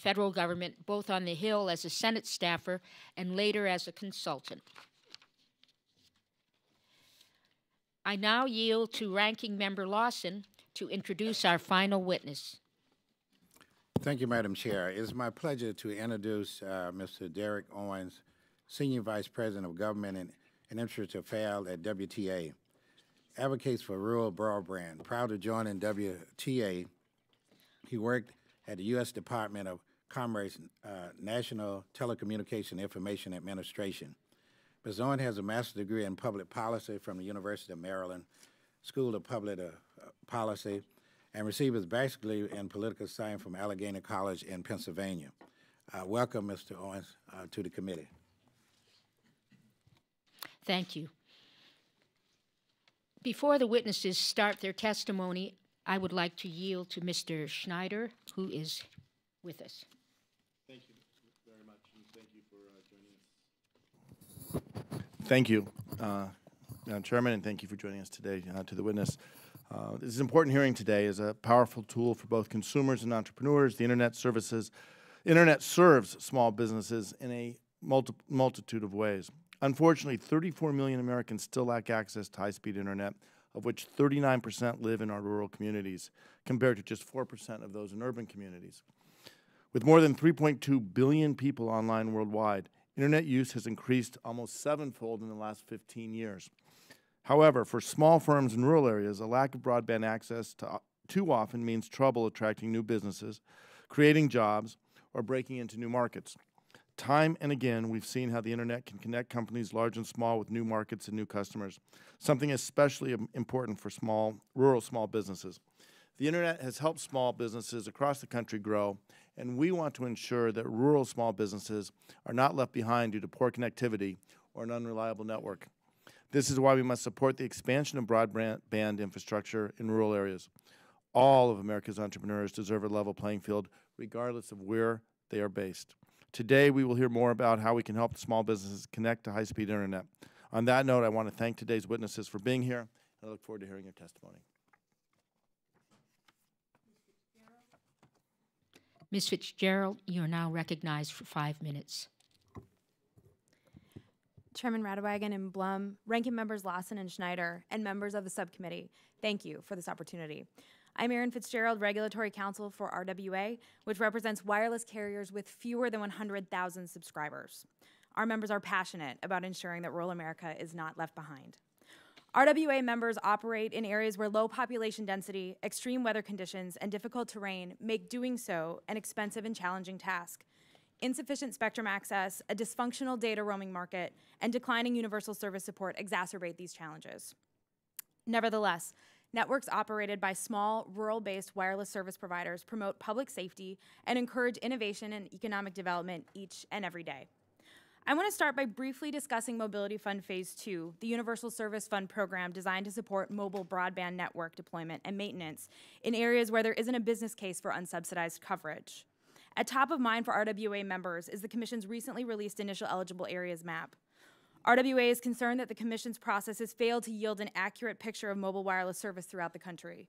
federal government, both on the Hill as a Senate staffer and later as a consultant. I now yield to Ranking Member Lawson to introduce our final witness. Thank you, Madam Chair. It is my pleasure to introduce uh, Mr. Derek Owens, Senior Vice President of Government and, and Interest Affairs at WTA. Advocates for rural broadband. Proud to join in WTA. He worked at the U.S. Department of Commerce uh, National Telecommunication Information Administration. Ms. Owens has a master's degree in public policy from the University of Maryland School of Public uh, Policy and received his bachelor's in political science from Allegheny College in Pennsylvania. Uh, welcome, Mr. Owens, uh, to the committee. Thank you. Before the witnesses start their testimony, I would like to yield to Mr. Schneider, who is with us. Thank you very much, and thank you for uh, joining us. Thank you, uh, Madam Chairman, and thank you for joining us today uh, to the witness. Uh, this is an important hearing today as a powerful tool for both consumers and entrepreneurs. The internet services, internet serves small businesses in a multi multitude of ways. Unfortunately, 34 million Americans still lack access to high-speed internet, of which 39% live in our rural communities, compared to just 4% of those in urban communities. With more than 3.2 billion people online worldwide, internet use has increased almost sevenfold in the last 15 years. However, for small firms in rural areas, a lack of broadband access to, too often means trouble attracting new businesses, creating jobs, or breaking into new markets. Time and again, we've seen how the internet can connect companies large and small with new markets and new customers, something especially important for small, rural small businesses. The internet has helped small businesses across the country grow, and we want to ensure that rural small businesses are not left behind due to poor connectivity or an unreliable network. This is why we must support the expansion of broadband infrastructure in rural areas. All of America's entrepreneurs deserve a level playing field, regardless of where they are based. Today, we will hear more about how we can help small businesses connect to high-speed internet. On that note, I want to thank today's witnesses for being here, and I look forward to hearing your testimony. Ms. Fitzgerald, you are now recognized for five minutes. Chairman Radewagen and Blum, Ranking Members Lawson and Schneider, and members of the subcommittee, thank you for this opportunity. I'm Erin Fitzgerald, Regulatory Counsel for RWA, which represents wireless carriers with fewer than 100,000 subscribers. Our members are passionate about ensuring that rural America is not left behind. RWA members operate in areas where low population density, extreme weather conditions, and difficult terrain make doing so an expensive and challenging task insufficient spectrum access, a dysfunctional data roaming market, and declining universal service support exacerbate these challenges. Nevertheless, networks operated by small, rural-based wireless service providers promote public safety and encourage innovation and economic development each and every day. I want to start by briefly discussing Mobility Fund Phase 2, the Universal Service Fund program designed to support mobile broadband network deployment and maintenance in areas where there isn't a business case for unsubsidized coverage. At top of mind for RWA members is the Commission's recently released Initial Eligible Areas Map. RWA is concerned that the Commission's process has failed to yield an accurate picture of mobile wireless service throughout the country.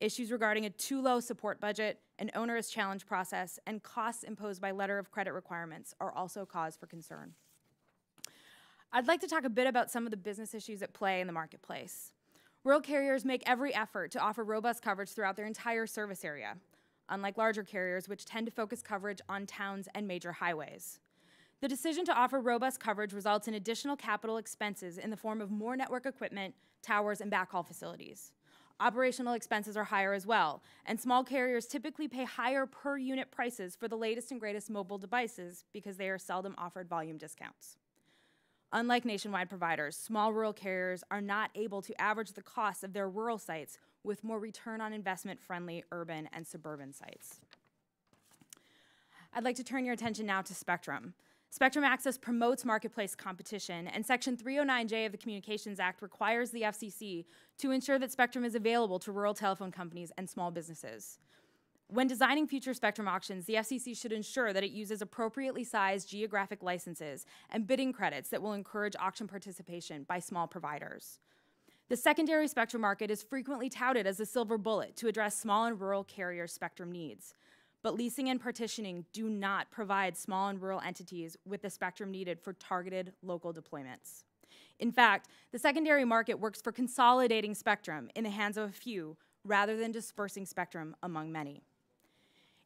Issues regarding a too low support budget, an onerous challenge process, and costs imposed by letter of credit requirements are also cause for concern. I'd like to talk a bit about some of the business issues at play in the marketplace. Rural carriers make every effort to offer robust coverage throughout their entire service area unlike larger carriers, which tend to focus coverage on towns and major highways. The decision to offer robust coverage results in additional capital expenses in the form of more network equipment, towers, and backhaul facilities. Operational expenses are higher as well, and small carriers typically pay higher per unit prices for the latest and greatest mobile devices because they are seldom offered volume discounts. Unlike nationwide providers, small rural carriers are not able to average the costs of their rural sites with more return on investment friendly urban and suburban sites. I'd like to turn your attention now to Spectrum. Spectrum access promotes marketplace competition, and Section 309J of the Communications Act requires the FCC to ensure that spectrum is available to rural telephone companies and small businesses. When designing future spectrum auctions, the FCC should ensure that it uses appropriately sized geographic licenses and bidding credits that will encourage auction participation by small providers. The secondary spectrum market is frequently touted as a silver bullet to address small and rural carrier spectrum needs. But leasing and partitioning do not provide small and rural entities with the spectrum needed for targeted local deployments. In fact, the secondary market works for consolidating spectrum in the hands of a few rather than dispersing spectrum among many.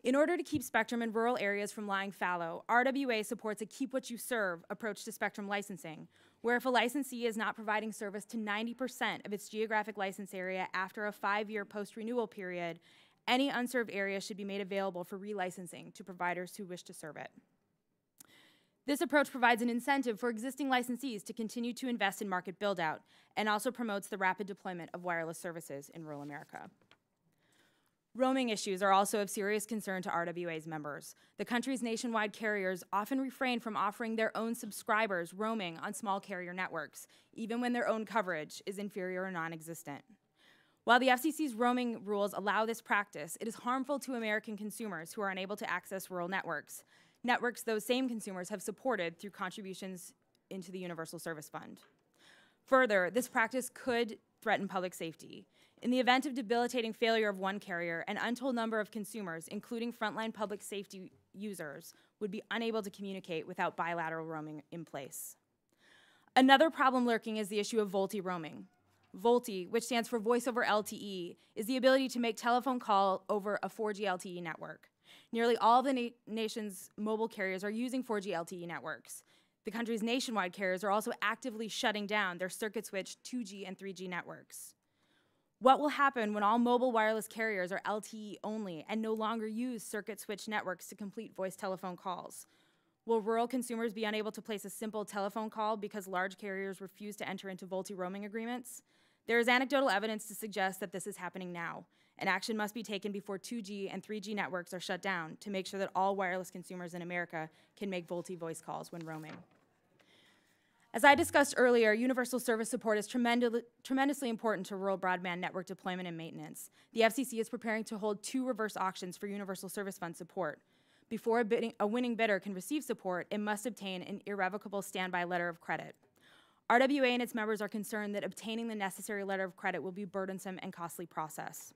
In order to keep spectrum in rural areas from lying fallow, RWA supports a keep what you serve approach to spectrum licensing, where if a licensee is not providing service to 90% of its geographic license area after a five year post renewal period, any unserved area should be made available for relicensing to providers who wish to serve it. This approach provides an incentive for existing licensees to continue to invest in market buildout and also promotes the rapid deployment of wireless services in rural America. Roaming issues are also of serious concern to RWA's members. The country's nationwide carriers often refrain from offering their own subscribers roaming on small carrier networks, even when their own coverage is inferior or non existent. While the FCC's roaming rules allow this practice, it is harmful to American consumers who are unable to access rural networks, networks those same consumers have supported through contributions into the Universal Service Fund. Further, this practice could threaten public safety. In the event of debilitating failure of one carrier, an untold number of consumers, including frontline public safety users, would be unable to communicate without bilateral roaming in place. Another problem lurking is the issue of VoLTE roaming. VoLTE, which stands for Voice over LTE, is the ability to make telephone call over a 4G LTE network. Nearly all the na nation's mobile carriers are using 4G LTE networks. The country's nationwide carriers are also actively shutting down their circuit switch 2G and 3G networks. What will happen when all mobile wireless carriers are LTE only and no longer use circuit switch networks to complete voice telephone calls? Will rural consumers be unable to place a simple telephone call because large carriers refuse to enter into VoLTE roaming agreements? There is anecdotal evidence to suggest that this is happening now, and action must be taken before 2G and 3G networks are shut down to make sure that all wireless consumers in America can make VoLTE voice calls when roaming. As I discussed earlier, universal service support is tremendously important to rural broadband network deployment and maintenance. The FCC is preparing to hold two reverse auctions for universal service fund support. Before a, bidding, a winning bidder can receive support, it must obtain an irrevocable standby letter of credit. RWA and its members are concerned that obtaining the necessary letter of credit will be a burdensome and costly process.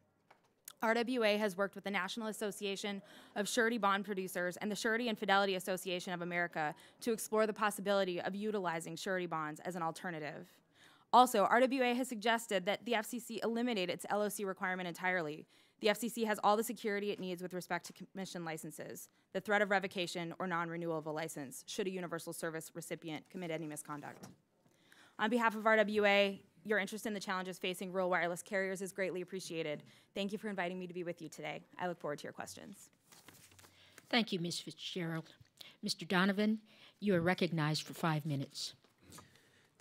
RWA has worked with the National Association of Surety Bond Producers and the Surety and Fidelity Association of America to explore the possibility of utilizing surety bonds as an alternative. Also, RWA has suggested that the FCC eliminate its LOC requirement entirely. The FCC has all the security it needs with respect to commission licenses, the threat of revocation or non renewal of a license should a universal service recipient commit any misconduct. On behalf of RWA, your interest in the challenges facing rural wireless carriers is greatly appreciated. Thank you for inviting me to be with you today. I look forward to your questions. Thank you, Ms. Fitzgerald. Mr. Donovan, you are recognized for five minutes.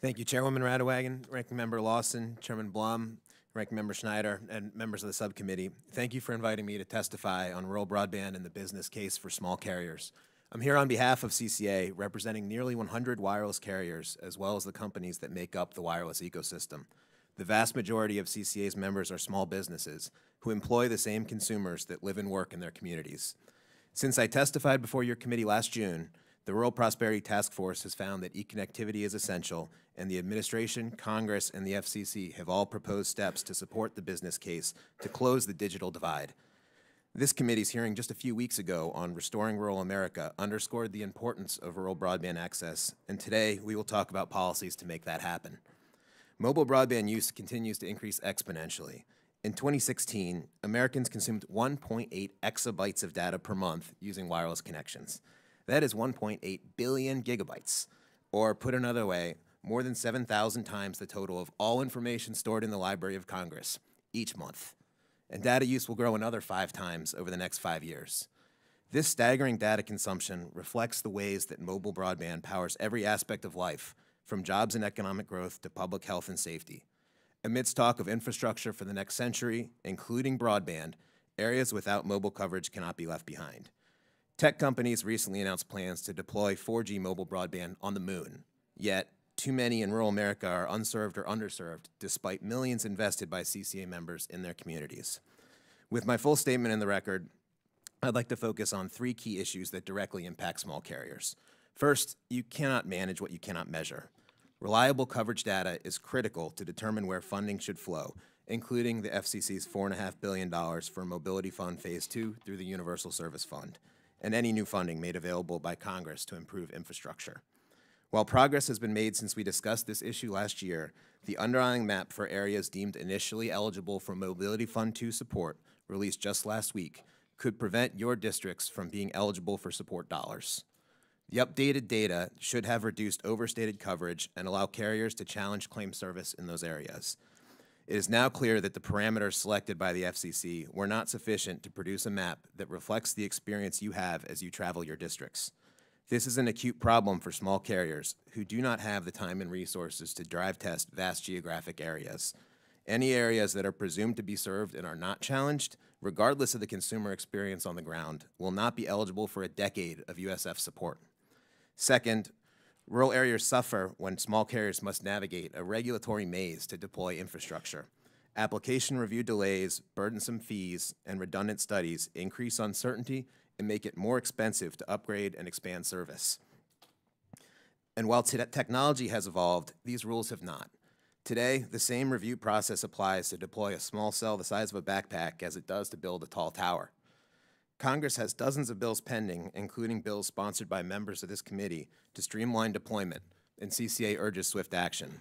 Thank you, Chairwoman Radewagen, Ranking Member Lawson, Chairman Blum, Ranking Member Schneider, and members of the subcommittee. Thank you for inviting me to testify on rural broadband and the business case for small carriers. I'm here on behalf of CCA, representing nearly 100 wireless carriers, as well as the companies that make up the wireless ecosystem. The vast majority of CCA's members are small businesses who employ the same consumers that live and work in their communities. Since I testified before your committee last June, the Rural Prosperity Task Force has found that e-connectivity is essential, and the administration, Congress, and the FCC have all proposed steps to support the business case to close the digital divide. This committee's hearing just a few weeks ago on restoring rural America underscored the importance of rural broadband access, and today we will talk about policies to make that happen. Mobile broadband use continues to increase exponentially. In 2016, Americans consumed 1.8 exabytes of data per month using wireless connections. That is 1.8 billion gigabytes, or put another way, more than 7,000 times the total of all information stored in the Library of Congress each month and data use will grow another five times over the next five years. This staggering data consumption reflects the ways that mobile broadband powers every aspect of life, from jobs and economic growth to public health and safety. Amidst talk of infrastructure for the next century, including broadband, areas without mobile coverage cannot be left behind. Tech companies recently announced plans to deploy 4G mobile broadband on the moon, yet too many in rural America are unserved or underserved, despite millions invested by CCA members in their communities. With my full statement in the record, I'd like to focus on three key issues that directly impact small carriers. First, you cannot manage what you cannot measure. Reliable coverage data is critical to determine where funding should flow, including the FCC's $4.5 billion for Mobility Fund Phase 2 through the Universal Service Fund, and any new funding made available by Congress to improve infrastructure. While progress has been made since we discussed this issue last year, the underlying map for areas deemed initially eligible for Mobility Fund 2 support, released just last week, could prevent your districts from being eligible for support dollars. The updated data should have reduced overstated coverage and allow carriers to challenge claim service in those areas. It is now clear that the parameters selected by the FCC were not sufficient to produce a map that reflects the experience you have as you travel your districts. This is an acute problem for small carriers who do not have the time and resources to drive test vast geographic areas. Any areas that are presumed to be served and are not challenged, regardless of the consumer experience on the ground, will not be eligible for a decade of USF support. Second, rural areas suffer when small carriers must navigate a regulatory maze to deploy infrastructure. Application review delays, burdensome fees, and redundant studies increase uncertainty and make it more expensive to upgrade and expand service. And while te technology has evolved, these rules have not. Today, the same review process applies to deploy a small cell the size of a backpack as it does to build a tall tower. Congress has dozens of bills pending, including bills sponsored by members of this committee, to streamline deployment, and CCA urges swift action.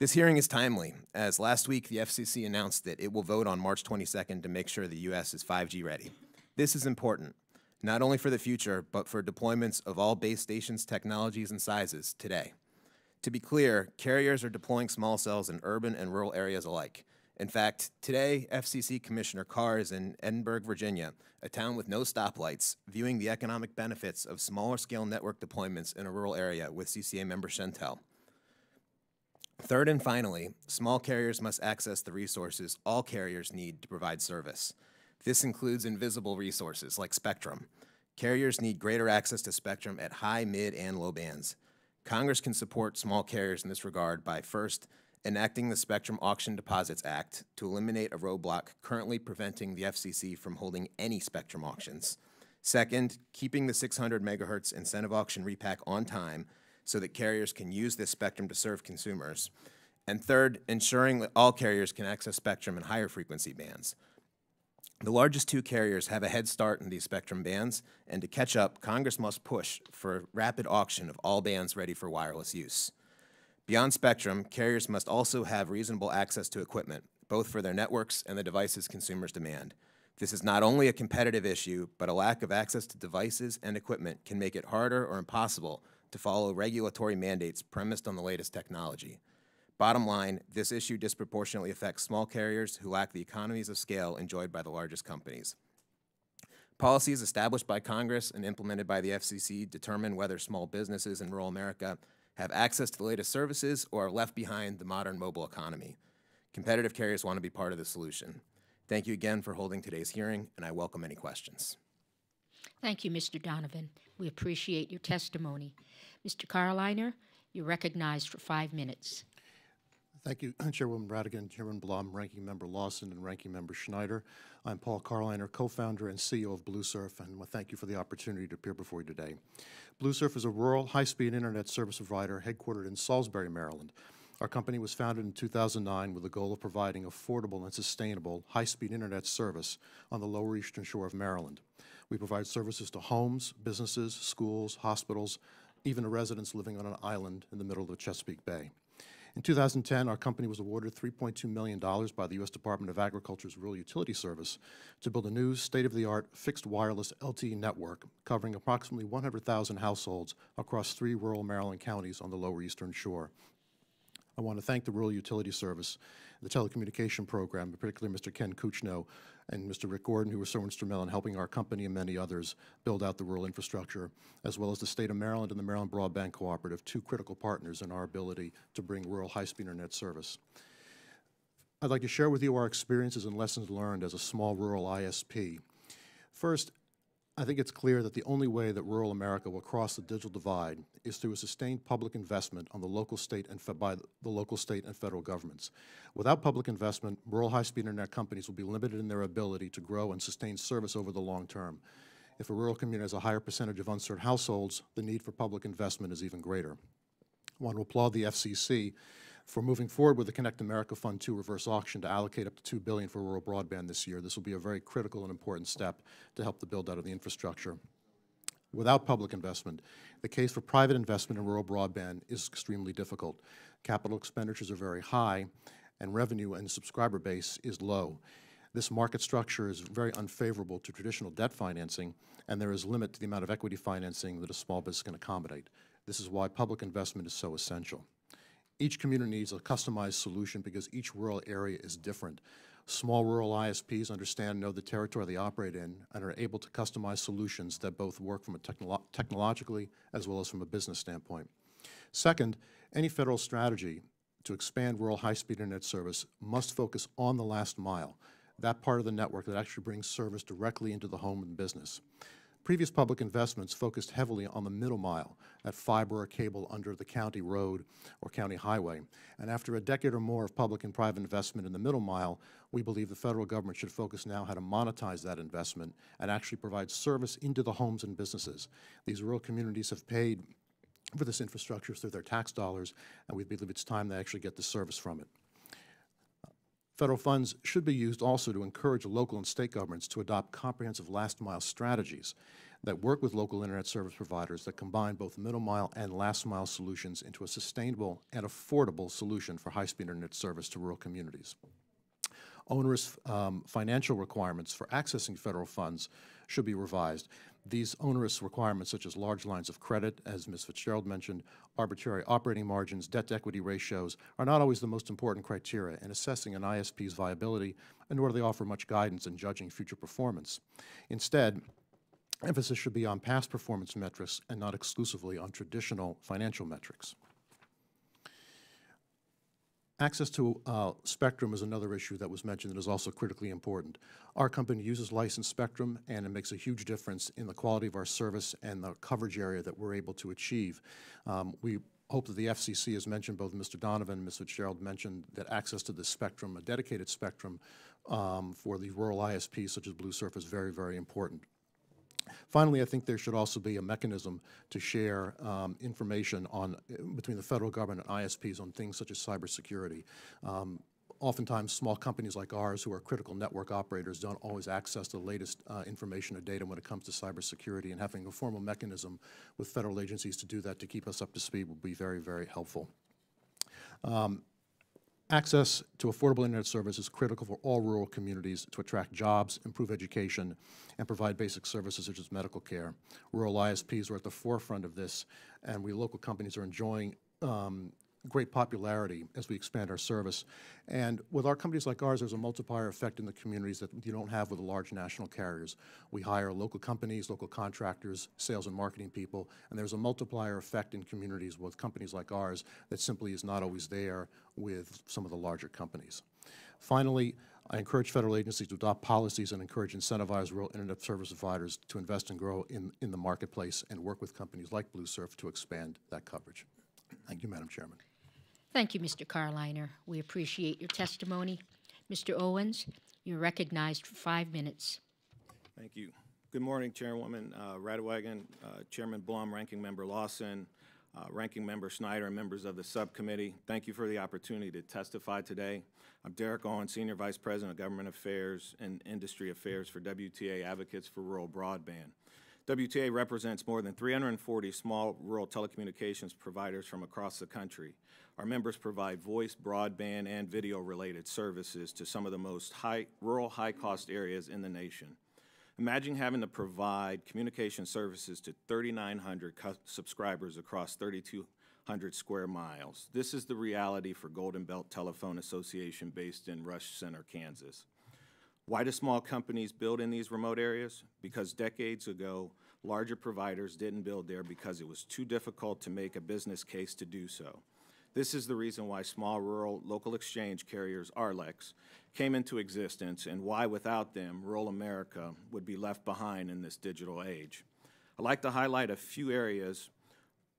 This hearing is timely, as last week the FCC announced that it will vote on March 22nd to make sure the U.S. is 5G ready. This is important, not only for the future, but for deployments of all base stations, technologies, and sizes today. To be clear, carriers are deploying small cells in urban and rural areas alike. In fact, today, FCC Commissioner Carr is in Edinburg, Virginia, a town with no stoplights, viewing the economic benefits of smaller scale network deployments in a rural area with CCA member Shentel. Third and finally, small carriers must access the resources all carriers need to provide service. This includes invisible resources like spectrum. Carriers need greater access to spectrum at high, mid, and low bands. Congress can support small carriers in this regard by first, enacting the Spectrum Auction Deposits Act to eliminate a roadblock currently preventing the FCC from holding any spectrum auctions. Second, keeping the 600 megahertz incentive auction repack on time so that carriers can use this spectrum to serve consumers. And third, ensuring that all carriers can access spectrum in higher frequency bands. The largest two carriers have a head start in these spectrum bands, and to catch up, Congress must push for rapid auction of all bands ready for wireless use. Beyond spectrum, carriers must also have reasonable access to equipment, both for their networks and the devices consumers demand. This is not only a competitive issue, but a lack of access to devices and equipment can make it harder or impossible to follow regulatory mandates premised on the latest technology. Bottom line, this issue disproportionately affects small carriers who lack the economies of scale enjoyed by the largest companies. Policies established by Congress and implemented by the FCC determine whether small businesses in rural America have access to the latest services, or are left behind the modern mobile economy. Competitive carriers want to be part of the solution. Thank you again for holding today's hearing, and I welcome any questions. Thank you, Mr. Donovan. We appreciate your testimony. Mr. Carliner, you're recognized for five minutes. Thank you, Chairwoman Radewagen, Chairman Blum, Ranking Member Lawson, and Ranking Member Schneider. I'm Paul Carliner, co-founder and CEO of BlueSurf, and thank you for the opportunity to appear before you today. BlueSurf is a rural, high-speed internet service provider headquartered in Salisbury, Maryland. Our company was founded in 2009 with the goal of providing affordable and sustainable high-speed internet service on the lower eastern shore of Maryland. We provide services to homes, businesses, schools, hospitals, even to residents living on an island in the middle of the Chesapeake Bay. In 2010, our company was awarded $3.2 million by the U.S. Department of Agriculture's Rural Utility Service to build a new state-of-the-art fixed wireless LTE network covering approximately 100,000 households across three rural Maryland counties on the lower eastern shore. I want to thank the Rural Utility Service, the telecommunication program, particularly Mr. Ken Kuchno and Mr. Rick Gordon, who was so instrumental in helping our company and many others build out the rural infrastructure, as well as the state of Maryland and the Maryland Broadband Cooperative, two critical partners in our ability to bring rural high-speed internet service. I'd like to share with you our experiences and lessons learned as a small rural ISP. First, I think it's clear that the only way that rural America will cross the digital divide is through a sustained public investment on the local state and by the local state and federal governments. Without public investment, rural high-speed internet companies will be limited in their ability to grow and sustain service over the long term. If a rural community has a higher percentage of unserved households, the need for public investment is even greater. Want to applaud the FCC For moving forward with the Connect America Fund 2 reverse auction to allocate up to 2 billion for rural broadband this year, this will be a very critical and important step to help the build-out of the infrastructure. Without public investment, the case for private investment in rural broadband is extremely difficult. Capital expenditures are very high, and revenue and subscriber base is low. This market structure is very unfavorable to traditional debt financing, and there is a limit to the amount of equity financing that a small business can accommodate. This is why public investment is so essential. Each community needs a customized solution because each rural area is different. Small rural ISPs understand know the territory they operate in and are able to customize solutions that both work from a technolo technologically as well as from a business standpoint. Second, any federal strategy to expand rural high-speed internet service must focus on the last mile, that part of the network that actually brings service directly into the home and business. Previous public investments focused heavily on the middle mile, that fiber or cable under the county road or county highway. And after a decade or more of public and private investment in the middle mile, we believe the federal government should focus now how to monetize that investment and actually provide service into the homes and businesses. These rural communities have paid for this infrastructure through their tax dollars, and we believe it's time they actually get the service from it. Federal funds should be used also to encourage local and state governments to adopt comprehensive last mile strategies that work with local internet service providers that combine both middle mile and last mile solutions into a sustainable and affordable solution for high speed internet service to rural communities. Onerous um, financial requirements for accessing federal funds should be revised. These onerous requirements, such as large lines of credit, as Ms. Fitzgerald mentioned, arbitrary operating margins, debt-to-equity ratios, are not always the most important criteria in assessing an ISP's viability, and nor do they offer much guidance in judging future performance. Instead, emphasis should be on past performance metrics and not exclusively on traditional financial metrics. Access to uh, spectrum is another issue that was mentioned that is also critically important. Our company uses licensed spectrum, and it makes a huge difference in the quality of our service and the coverage area that we're able to achieve. Um, we hope that the FCC has mentioned, both Mr. Donovan and Ms. Fitzgerald mentioned that access to this spectrum, a dedicated spectrum um, for the rural ISPs such as Blue Surf is very, very important. Finally, I think there should also be a mechanism to share um, information on between the federal government and ISPs on things such as cybersecurity. Um, oftentimes, small companies like ours who are critical network operators don't always access the latest uh, information or data when it comes to cybersecurity, and having a formal mechanism with federal agencies to do that to keep us up to speed would be very, very helpful. Um, Access to affordable internet service is critical for all rural communities to attract jobs, improve education, and provide basic services such as medical care. Rural ISPs are at the forefront of this, and we local companies are enjoying um, great popularity as we expand our service. And with our companies like ours, there's a multiplier effect in the communities that you don't have with the large national carriers. We hire local companies, local contractors, sales and marketing people, and there's a multiplier effect in communities with companies like ours that simply is not always there with some of the larger companies. Finally, I encourage federal agencies to adopt policies and encourage incentivize rural internet service providers to invest and grow in, in the marketplace and work with companies like Blue Surf to expand that coverage. Thank you, Madam Chairman. Thank you, Mr. Carliner. We appreciate your testimony. Mr. Owens, you're recognized for five minutes. Thank you. Good morning, Chairwoman uh, Radewagen, uh, Chairman Blum, Ranking Member Lawson, uh, Ranking Member Schneider, and members of the subcommittee. Thank you for the opportunity to testify today. I'm Derek Owens, Senior Vice President of Government Affairs and Industry Affairs for WTA Advocates for Rural Broadband. WTA represents more than 340 small rural telecommunications providers from across the country. Our members provide voice, broadband, and video-related services to some of the most high, rural high-cost areas in the nation. Imagine having to provide communication services to 3,900 subscribers across 3,200 square miles. This is the reality for Golden Belt Telephone Association based in Rush Center, Kansas. Why do small companies build in these remote areas? Because decades ago, larger providers didn't build there because it was too difficult to make a business case to do so. This is the reason why small rural local exchange carriers, RLECs, came into existence and why without them, rural America would be left behind in this digital age. I'd like to highlight a few areas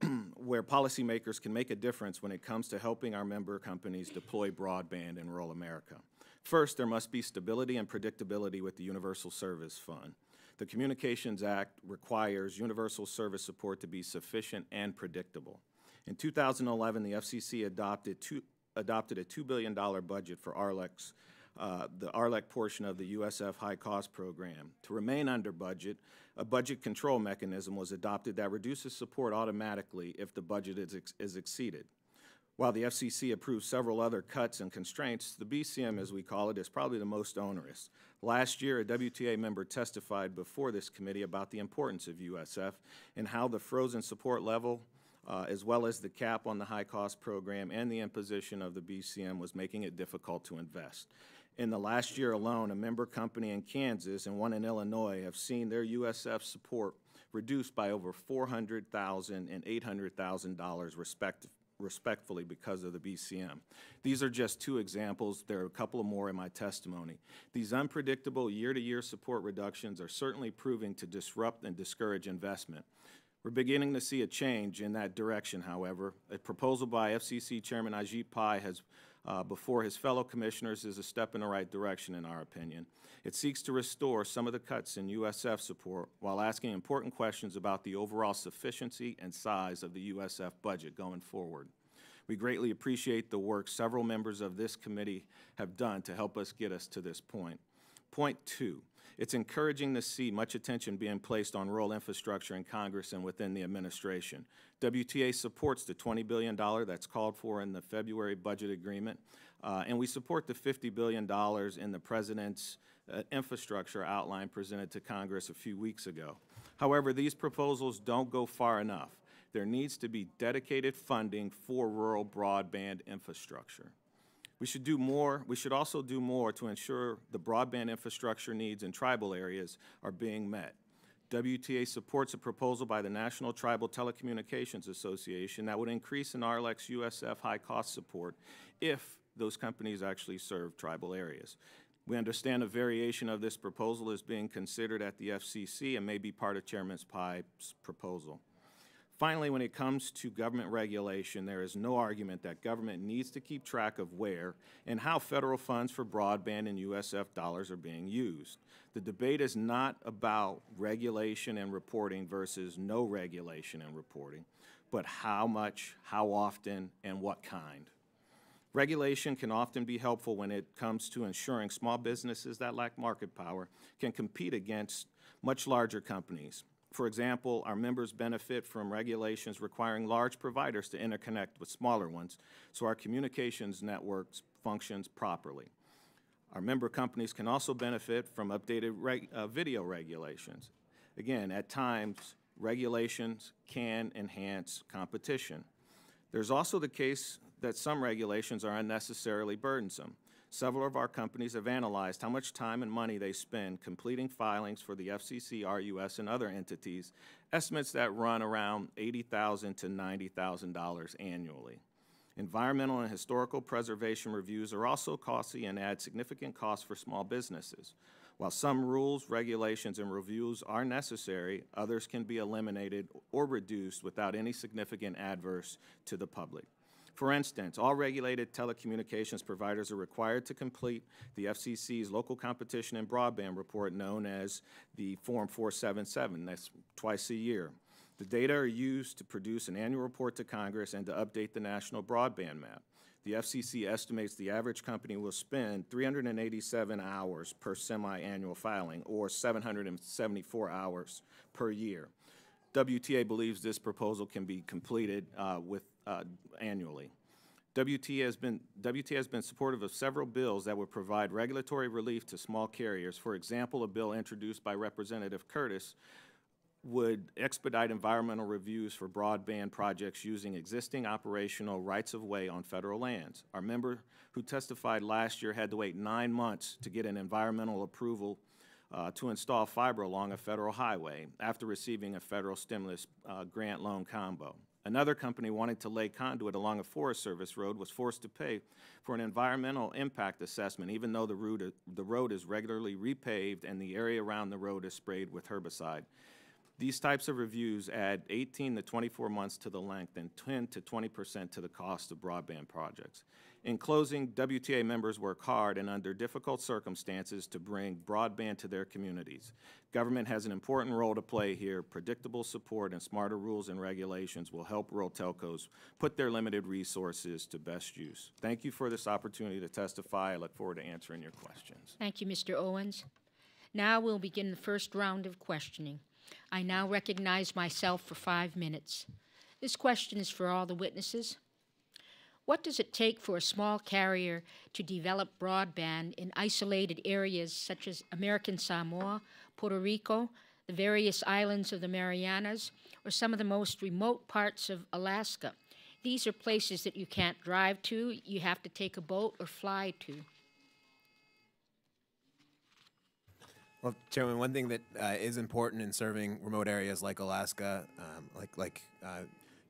where policymakers can make a difference when it comes to helping our member companies deploy broadband in rural America. First, there must be stability and predictability with the Universal Service Fund. The Communications Act requires universal service support to be sufficient and predictable. In 2011, the FCC adopted two, adopted a $2 billion budget for RLEC's, uh, the RLEC portion of the USF High Cost Program. To remain under budget, a budget control mechanism was adopted that reduces support automatically if the budget is, ex- is exceeded. While the FCC approved several other cuts and constraints, the BCM, as we call it, is probably the most onerous. Last year, a WTA member testified before this committee about the importance of USF and how the frozen support level, uh, as well as the cap on the high-cost program and the imposition of the BCM was making it difficult to invest. In the last year alone, a member company in Kansas and one in Illinois have seen their USF support reduced by over $400,000 and $800,000 respectively respectfully because of the BCM. These are just two examples. There are a couple of more in my testimony. These unpredictable year-to-year support reductions are certainly proving to disrupt and discourage investment. We're beginning to see a change in that direction, however. A proposal by FCC Chairman Ajit Pai has uh, before his fellow commissioners is a step in the right direction, in our opinion. It seeks to restore some of the cuts in USF support while asking important questions about the overall sufficiency and size of the USF budget going forward. We greatly appreciate the work several members of this committee have done to help us get us to this point. Point two, it's encouraging to see much attention being placed on rural infrastructure in Congress and within the administration. WTA supports the $20 billion that's called for in the February budget agreement, uh, and we support the $50 billion in the President's uh, infrastructure outline presented to Congress a few weeks ago. However, these proposals don't go far enough. There needs to be dedicated funding for rural broadband infrastructure. We should do more. We should also do more to ensure the broadband infrastructure needs in tribal areas are being met. WTA supports a proposal by the National Tribal Telecommunications Association that would increase an RLECs USF high cost support if those companies actually serve tribal areas. We understand a variation of this proposal is being considered at the FCC and may be part of Chairman Pai's proposal. Finally, when it comes to government regulation, there is no argument that government needs to keep track of where and how federal funds for broadband and USF dollars are being used. The debate is not about regulation and reporting versus no regulation and reporting, but how much, how often, and what kind. Regulation can often be helpful when it comes to ensuring small businesses that lack market power can compete against much larger companies. For example, our members benefit from regulations requiring large providers to interconnect with smaller ones so our communications networks functions properly. Our member companies can also benefit from updated reg uh, video regulations. Again, at times, regulations can enhance competition. There's also the case that some regulations are unnecessarily burdensome. Several of our companies have analyzed how much time and money they spend completing filings for the FCC, RUS, and other entities, estimates that run around 80,000 to $90,000 annually. Environmental and historical preservation reviews are also costly and add significant costs for small businesses. While some rules, regulations, and reviews are necessary, others can be eliminated or reduced without any significant adverse to the public. For instance, all regulated telecommunications providers are required to complete the FCC's local competition and broadband report known as the Form 477. That's twice a year. The data are used to produce an annual report to Congress and to update the national broadband map. The FCC estimates the average company will spend 387 hours per semi-annual filing, or 774 hours per year. WTA believes this proposal can be completed uh, with uh, annually. WTA has, been, WTA has been supportive of several bills that would provide regulatory relief to small carriers. For example, a bill introduced by Representative Curtis would expedite environmental reviews for broadband projects using existing operational rights-of-way on federal lands. Our member who testified last year had to wait nine months to get an environmental approval uh, to install fiber along a federal highway after receiving a federal stimulus uh, grant loan combo. Another company wanting to lay conduit along a Forest Service road was forced to pay for an environmental impact assessment, even though the road, the road is regularly repaved and the area around the road is sprayed with herbicide. These types of reviews add 18 to 24 months to the length and 10 to 20 percent to the cost of broadband projects. In closing, WTA members work hard and under difficult circumstances to bring broadband to their communities. Government has an important role to play here. Predictable support and smarter rules and regulations will help rural telcos put their limited resources to best use. Thank you for this opportunity to testify. I look forward to answering your questions. Thank you, Mr. Owens. Now we'll begin the first round of questioning. I now recognize myself for five minutes. This question is for all the witnesses. What does it take for a small carrier to develop broadband in isolated areas such as American Samoa, Puerto Rico, the various islands of the Marianas, or some of the most remote parts of Alaska? These are places that you can't drive to, you have to take a boat or fly to. Well, Chairman, one thing that uh, is important in serving remote areas like Alaska, um, like like uh,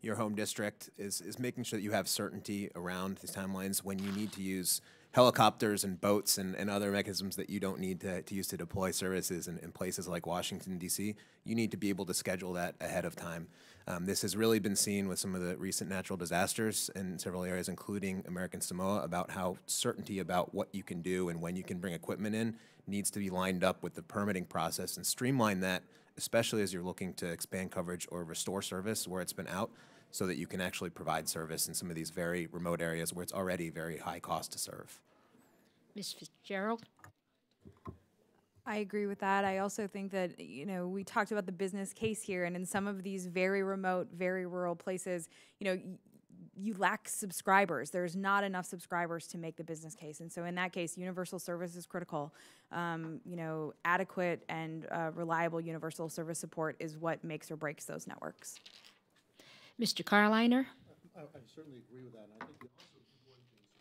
your home district, is is making sure that you have certainty around these timelines when you need to use helicopters and boats and, and other mechanisms that you don't need to, to use to deploy services in, in places like Washington, D.C. You need to be able to schedule that ahead of time. Um, this has really been seen with some of the recent natural disasters in several areas, including American Samoa, about how certainty about what you can do and when you can bring equipment in needs to be lined up with the permitting process and streamline that, especially as you're looking to expand coverage or restore service where it's been out, so that you can actually provide service in some of these very remote areas where it's already very high cost to serve. Ms. Fitzgerald? I agree with that. I also think that, you know, we talked about the business case here, and in some of these very remote, very rural places, you know, y- you lack subscribers. There's not enough subscribers to make the business case. And so, in that case, universal service is critical. Um, you know, adequate and uh, reliable universal service support is what makes or breaks those networks. Mr. Carliner? I, I certainly agree with that. And I think the also important thing is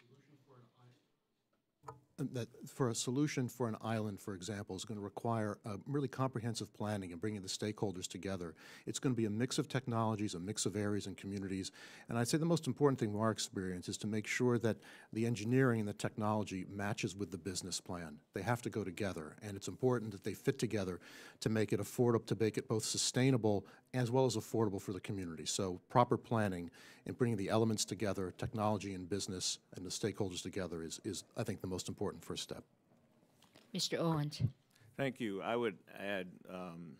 to recognize that for a solution for an island, for example, is going to require a really comprehensive planning and bringing the stakeholders together. It's going to be a mix of technologies, a mix of areas and communities. And I'd say the most important thing from our experience is to make sure that the engineering and the technology matches with the business plan. They have to go together, and it's important that they fit together to make it affordable, to make it both sustainable as well as affordable for the community. So proper planning and bringing the elements together, technology and business and the stakeholders together is, is I think, the most important first step. Mr. Owens? Thank you. I would add um,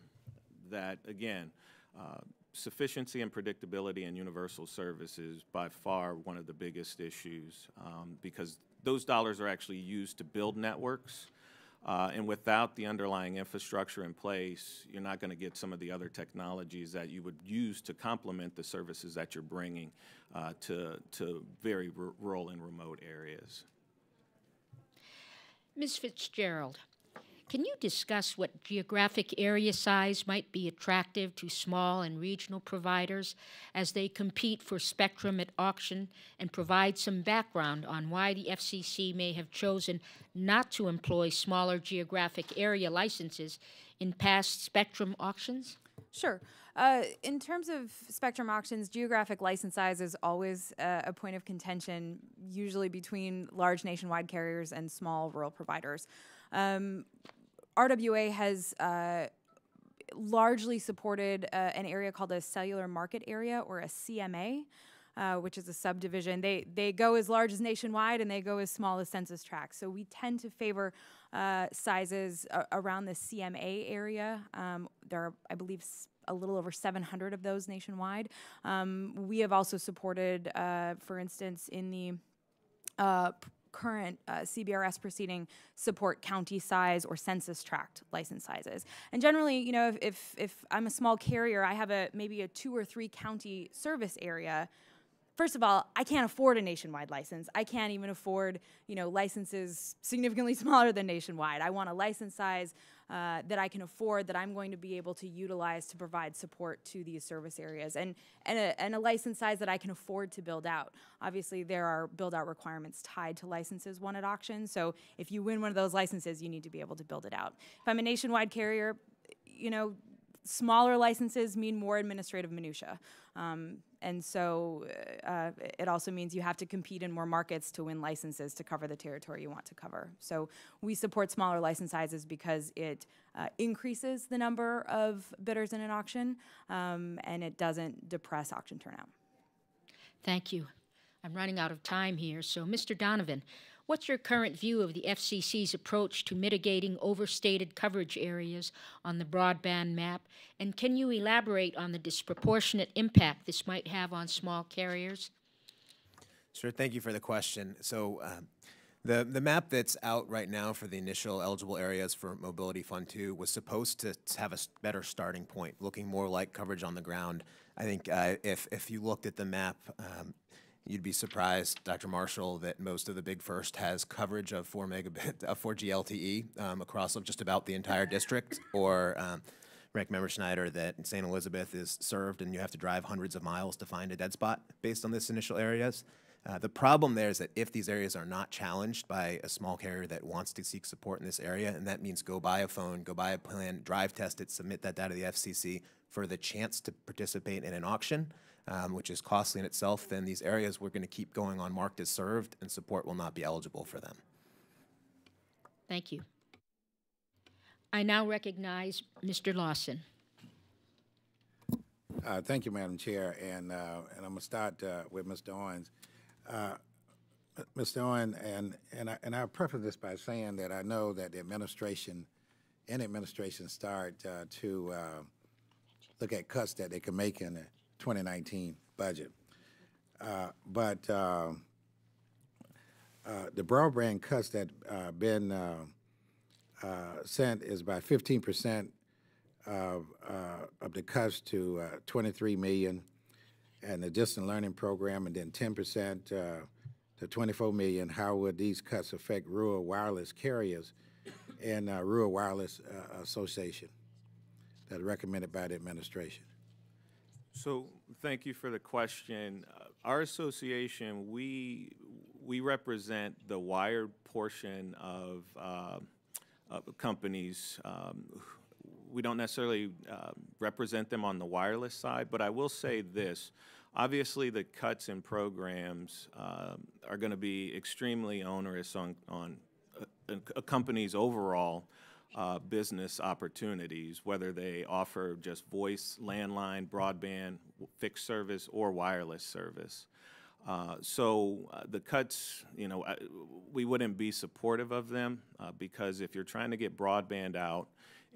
that, again, uh, sufficiency and predictability in universal service is by far one of the biggest issues um, because those dollars are actually used to build networks. Uh, and without the underlying infrastructure in place, you're not going to get some of the other technologies that you would use to complement the services that you're bringing uh, to, to very rural and remote areas. Ms. Fitzgerald, can you discuss what geographic area size might be attractive to small and regional providers as they compete for spectrum at auction and provide some background on why the FCC may have chosen not to employ smaller geographic area licenses in past spectrum auctions? Sure. Uh, in terms of spectrum auctions, geographic license size is always uh, a point of contention, usually between large nationwide carriers and small rural providers. Um, RWA has uh, largely supported uh, an area called a cellular market area or a CMA. Uh, which is a subdivision. They they go as large as nationwide and they go as small as census tracts. So we tend to favor uh, sizes around the CMA area. Um, there are, I believe, a little over 700 of those nationwide. Um, we have also supported, uh, for instance, in the uh, current uh, CBRS proceeding support county size or census tract license sizes. And generally, you know, if, if, if I'm a small carrier, I have a maybe a two or three county service area. First of all, I can't afford a nationwide license. I can't even afford, you know, licenses significantly smaller than nationwide. I want a license size uh, that I can afford that I'm going to be able to utilize to provide support to these service areas and, and, a, and a license size that I can afford to build out. Obviously, there are build out requirements tied to licenses won at auction. So if you win one of those licenses, you need to be able to build it out. If I'm a nationwide carrier, you know, smaller licenses mean more administrative minutia. Um, and so uh, it also means you have to compete in more markets to win licenses to cover the territory you want to cover. So we support smaller license sizes because it uh, increases the number of bidders in an auction um, and it doesn't depress auction turnout. Thank you. I'm running out of time here, so Mr. Donovan, what's your current view of the FCC's approach to mitigating overstated coverage areas on the broadband map? And can you elaborate on the disproportionate impact this might have on small carriers? Sure, thank you for the question. So um, the, the map that's out right now for the initial eligible areas for Mobility Fund 2 was supposed to have a better starting point, looking more like coverage on the ground. I think uh, if, if you looked at the map, um, you'd be surprised, Dr. Marshall, that most of the Big First has coverage of 4 megabit, of 4G LTE um, across just about the entire district, or um, Rank Member Schneider, that St. Elizabeth is served and you have to drive hundreds of miles to find a dead spot based on this initial areas. Uh, the problem there is that if these areas are not challenged by a small carrier that wants to seek support in this area, and that means go buy a phone, go buy a plan, drive test it, submit that data to the FCC for the chance to participate in an auction, um, which is costly in itself, then these areas we're going to keep going on marked as served, and support will not be eligible for them. Thank you. I now recognize Mr. Lawson. Uh, Thank you, Madam Chair, and, uh, and I'm going to start uh, with Mr. Owens. Uh, M- Mr. Owen, and, and I, and I'll preface this by saying that I know that the administration, and administration start uh, to uh, look at cuts that they can make in the 2019 budget. Uh, But uh, uh, the broadband cuts that uh, been uh, uh, sent is by 15 percent of, of the cuts to uh, 23 million, and the distant learning program, and then 10 percent to 24 million. How would these cuts affect rural wireless carriers and Rural Wireless Association that are recommended by the administration? So, thank you for the question. Uh, Our association, we, we represent the wired portion of, uh, of companies. Um, We don't necessarily uh, represent them on the wireless side, but I will say this. Obviously, the cuts in programs um, are going to be extremely onerous on, on a, a company's overall uh, business opportunities, whether they offer just voice, landline, broadband, fixed service, or wireless service. Uh, so uh, the cuts, you know, I, we wouldn't be supportive of them uh, because if you're trying to get broadband out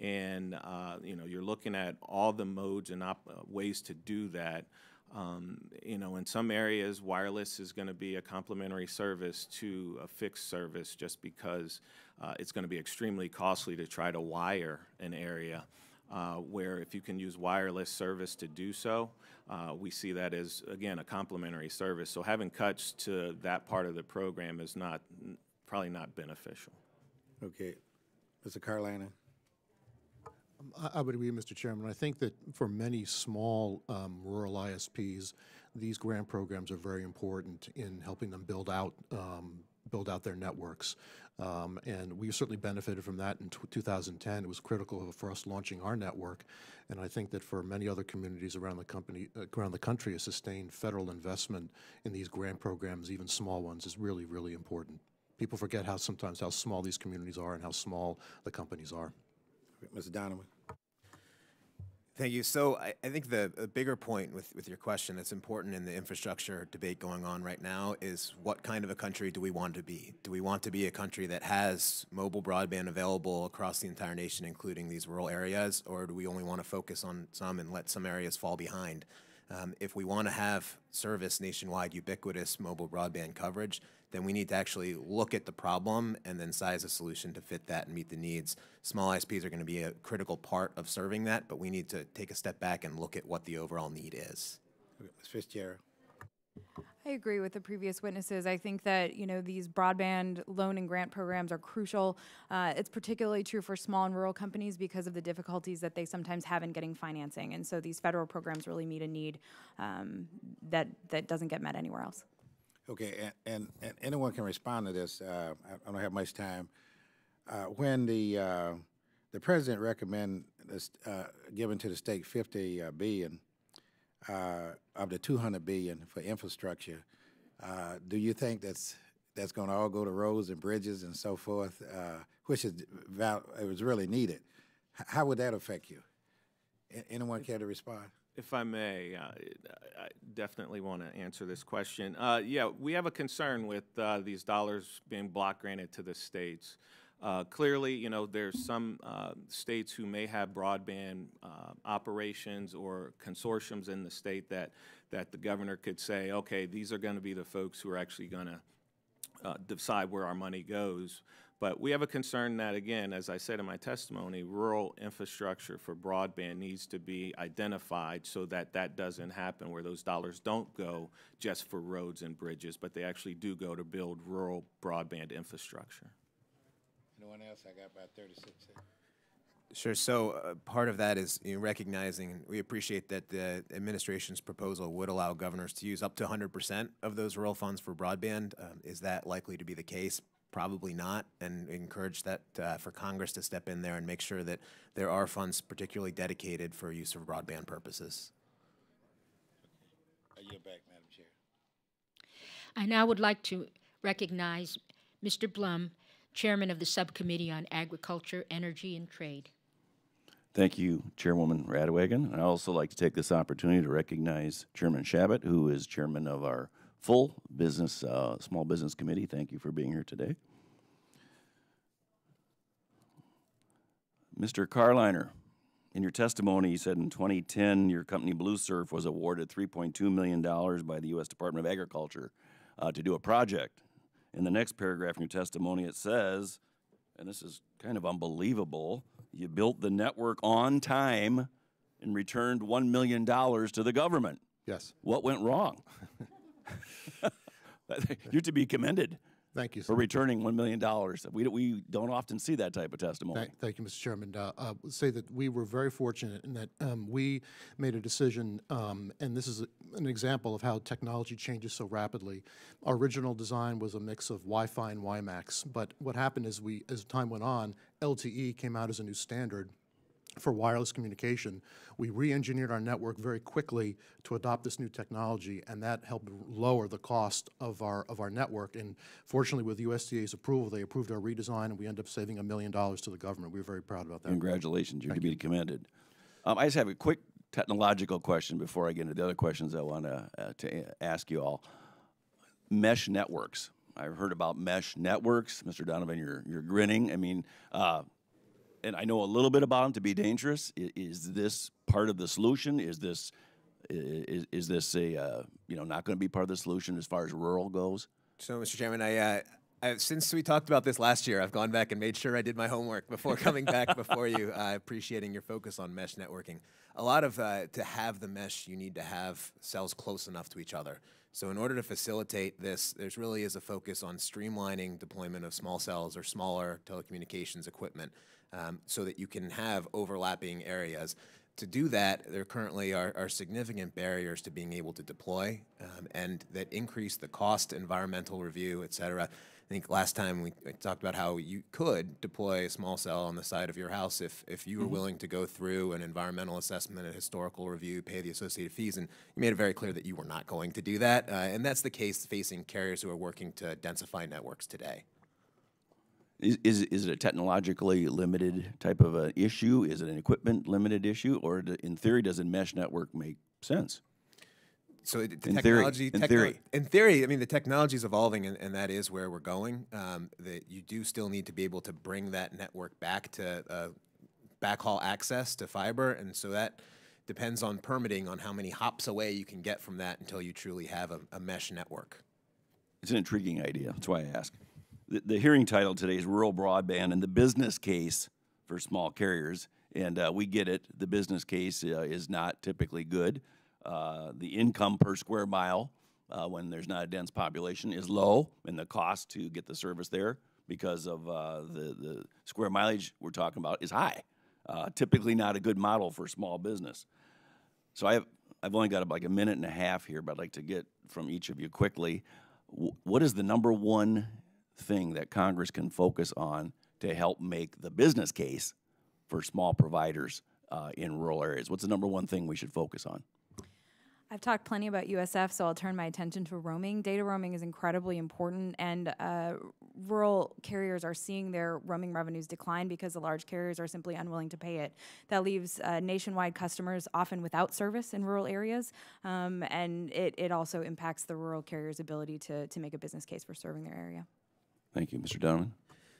and uh, you know you're looking at all the modes and uh, ways to do that, um, you know, in some areas, wireless is going to be a complementary service to a fixed service just because uh, it's going to be extremely costly to try to wire an area. Uh, where if you can use wireless service to do so, uh, we see that as, again, a complementary service. So having cuts to that part of the program is not, probably not beneficial. Okay, Mr. Carliner? I- I would agree, Mr. Chairman. I think that for many small um, rural ISPs, these grant programs are very important in helping them build out, um, build out their networks. Um, And we certainly benefited from that in tw- 2010. It was critical for us launching our network. And I think that for many other communities around the company, uh, around the country, a sustained federal investment in these grant programs, even small ones, is really, really important. People forget how sometimes how small these communities are and how small the companies are. Mr. Donovan? Thank you. So I, I think the, the bigger point with, with your question that's important in the infrastructure debate going on right now is what kind of a country do we want to be? Do we want to be a country that has mobile broadband available across the entire nation, including these rural areas, or do we only want to focus on some and let some areas fall behind? Um, if we want to have service nationwide, ubiquitous mobile broadband coverage, then we need to actually look at the problem and then size a solution to fit that and meet the needs. Small ISPs are going to be a critical part of serving that, but we need to take a step back and look at what the overall need is. Ms. Fitzgerald? I agree with the previous witnesses. I think that, you know, these broadband loan and grant programs are crucial. Uh, it's particularly true for small and rural companies because of the difficulties that they sometimes have in getting financing. And so these federal programs really meet a need um, that, that doesn't get met anywhere else. Okay, and, and, and anyone can respond to this. Uh, I, don't have much time. Uh, when the uh, the president recommend this uh, given to the state 50 uh, billion, uh, of the 200 billion for infrastructure, uh, do you think that's that's going to all go to roads and bridges and so forth, uh, which is it was really needed? How would that affect you? Anyone care to respond? If I may, uh, I definitely want to answer this question. Uh, yeah, we have a concern with uh, these dollars being block granted to the states. Uh, clearly, you know, there's some uh, states who may have broadband uh, operations or consortiums in the state that that the governor could say, okay, these are going to be the folks who are actually going to decide where our money goes. But we have a concern that, again, as I said in my testimony, rural infrastructure for broadband needs to be identified so that that doesn't happen, where those dollars don't go just for roads and bridges, but they actually do go to build rural broadband infrastructure. Anyone else? I got about 36 seconds. Sure. So uh, part of that is you know, recognizing, we appreciate that the administration's proposal would allow governors to use up to 100% of those rural funds for broadband. Um, is that likely to be the case? Probably not, and encourage that uh, for Congress to step in there and make sure that there are funds particularly dedicated for use of broadband purposes. I yield back, Madam Chair. I now would like to recognize Mr. Blum, Chairman of the Subcommittee on Agriculture, Energy, and Trade. Thank you, Chairwoman Radewagen. I'd also like to take this opportunity to recognize Chairman Chabot, who is chairman of our full business, uh, small business committee. Thank you for being here today. Mr. Carliner, in your testimony, you said in 2010 your company Blue Surf was awarded $3.2 million by the U.S. Department of Agriculture uh, to do a project. In the next paragraph in your testimony, it says, and this is kind of unbelievable, you built the network on time and returned $1 million to the government. Yes. What went wrong? You're to be commended Thank you. for returning $1 million. We, we don't often see that type of testimony. Thank, thank you, Mr. Chairman. Uh, uh, say that we were very fortunate in that um, we made a decision, um, and this is a, an example of how technology changes so rapidly. Our original design was a mix of Wi-Fi and WiMAX, but what happened is we, as time went on, LTE came out as a new standard for wireless communication. We re-engineered our network very quickly to adopt this new technology, and that helped lower the cost of our of our network. And fortunately, with USDA's approval, they approved our redesign, and we ended up saving a million dollars to the government. We were very proud about that. Congratulations, you're to be commended. Um, I just have a quick technological question before I get into the other questions I want to uh, to ask you all. Mesh networks. I've heard about mesh networks, Mr. Donovan. You're you're grinning. I mean, uh, and I know a little bit about them to be dangerous. Is, this part of the solution? Is this is, is this a uh, you know not going to be part of the solution as far as rural goes? So, Mr. Chairman, I, uh, I, since we talked about this last year, I've gone back and made sure I did my homework before coming back before you, uh, appreciating your focus on mesh networking. A lot of, uh, to have the mesh, you need to have cells close enough to each other. So in order to facilitate this, there's really is a focus on streamlining deployment of small cells or smaller telecommunications equipment um, so that you can have overlapping areas. To do that, there currently are, are significant barriers to being able to deploy um, and that increase the cost, environmental review, et cetera. I think last time we talked about how you could deploy a small cell on the side of your house if, if you were willing to go through an environmental assessment, a historical review, pay the associated fees, and you made it very clear that you were not going to do that. Uh, and that's the case facing carriers who are working to densify networks today. Is, is, is it a technologically limited type of a issue? Is it an equipment limited issue? Or do, in theory, does a mesh network make sense? So it, the In theory, technology, in techno- theory. in theory, I mean, the technology is evolving, and, and that is where we're going. Um, that you do still need to be able to bring that network back to uh, backhaul access to fiber, and so that depends on permitting on how many hops away you can get from that until you truly have a, a mesh network. It's an intriguing idea. That's why I ask. The, the hearing title today is Rural Broadband and the Business Case for Small Carriers. And uh, we get it. The business case uh, is not typically good. Uh, the income per square mile, uh, when there's not a dense population, is low, and the cost to get the service there because of uh, the, the square mileage we're talking about is high. Uh, typically, not a good model for small business. So I have, I've only got like a minute and a half here, but I'd like to get from each of you quickly. wh- What is the number one thing that Congress can focus on to help make the business case for small providers uh, in rural areas? What's the number one thing we should focus on? I've talked plenty about USF, so I'll turn my attention to roaming. Data roaming is incredibly important, and uh, rural carriers are seeing their roaming revenues decline because the large carriers are simply unwilling to pay it. That leaves uh, nationwide customers often without service in rural areas, um, and it, it also impacts the rural carrier's ability to, to make a business case for serving their area. Thank you, Mr. Donovan.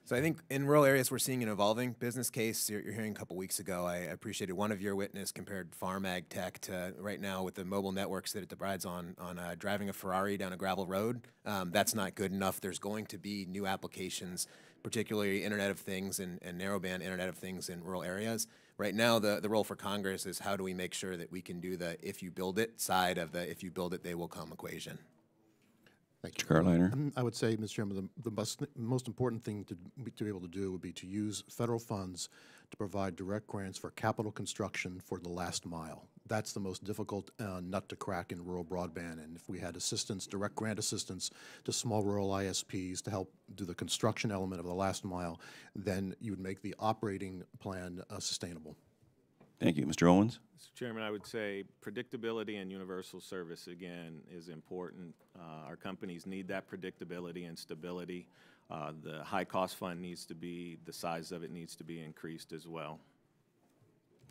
So I think in rural areas we're seeing an evolving business case. You're, you're hearing a couple weeks ago. I appreciated one of your witness compared farm ag tech to right now with the mobile networks that it provides on on uh, driving a Ferrari down a gravel road. Um, that's not good enough. There's going to be new applications, particularly Internet of Things and, and narrowband Internet of Things in rural areas. Right now, the, the role for Congress is how do we make sure that we can do the if you build it side of the if you build it, they will come equation. Thank you. Mr. Carliner. Um, I would say, Mr. Chairman, the, the most, most important thing to, be- to be able to do would be to use federal funds to provide direct grants for capital construction for the last mile. That's the most difficult uh, nut to crack in rural broadband. And if we had assistance, direct grant assistance to small rural ISPs to help do the construction element of the last mile, then you would make the operating plan uh, sustainable. Thank you, Mr. Owens. Mr. Chairman, I would say predictability and universal service, again, is important. Uh, Our companies need that predictability and stability. Uh, The high-cost fund needs to be, the size of it needs to be increased as well.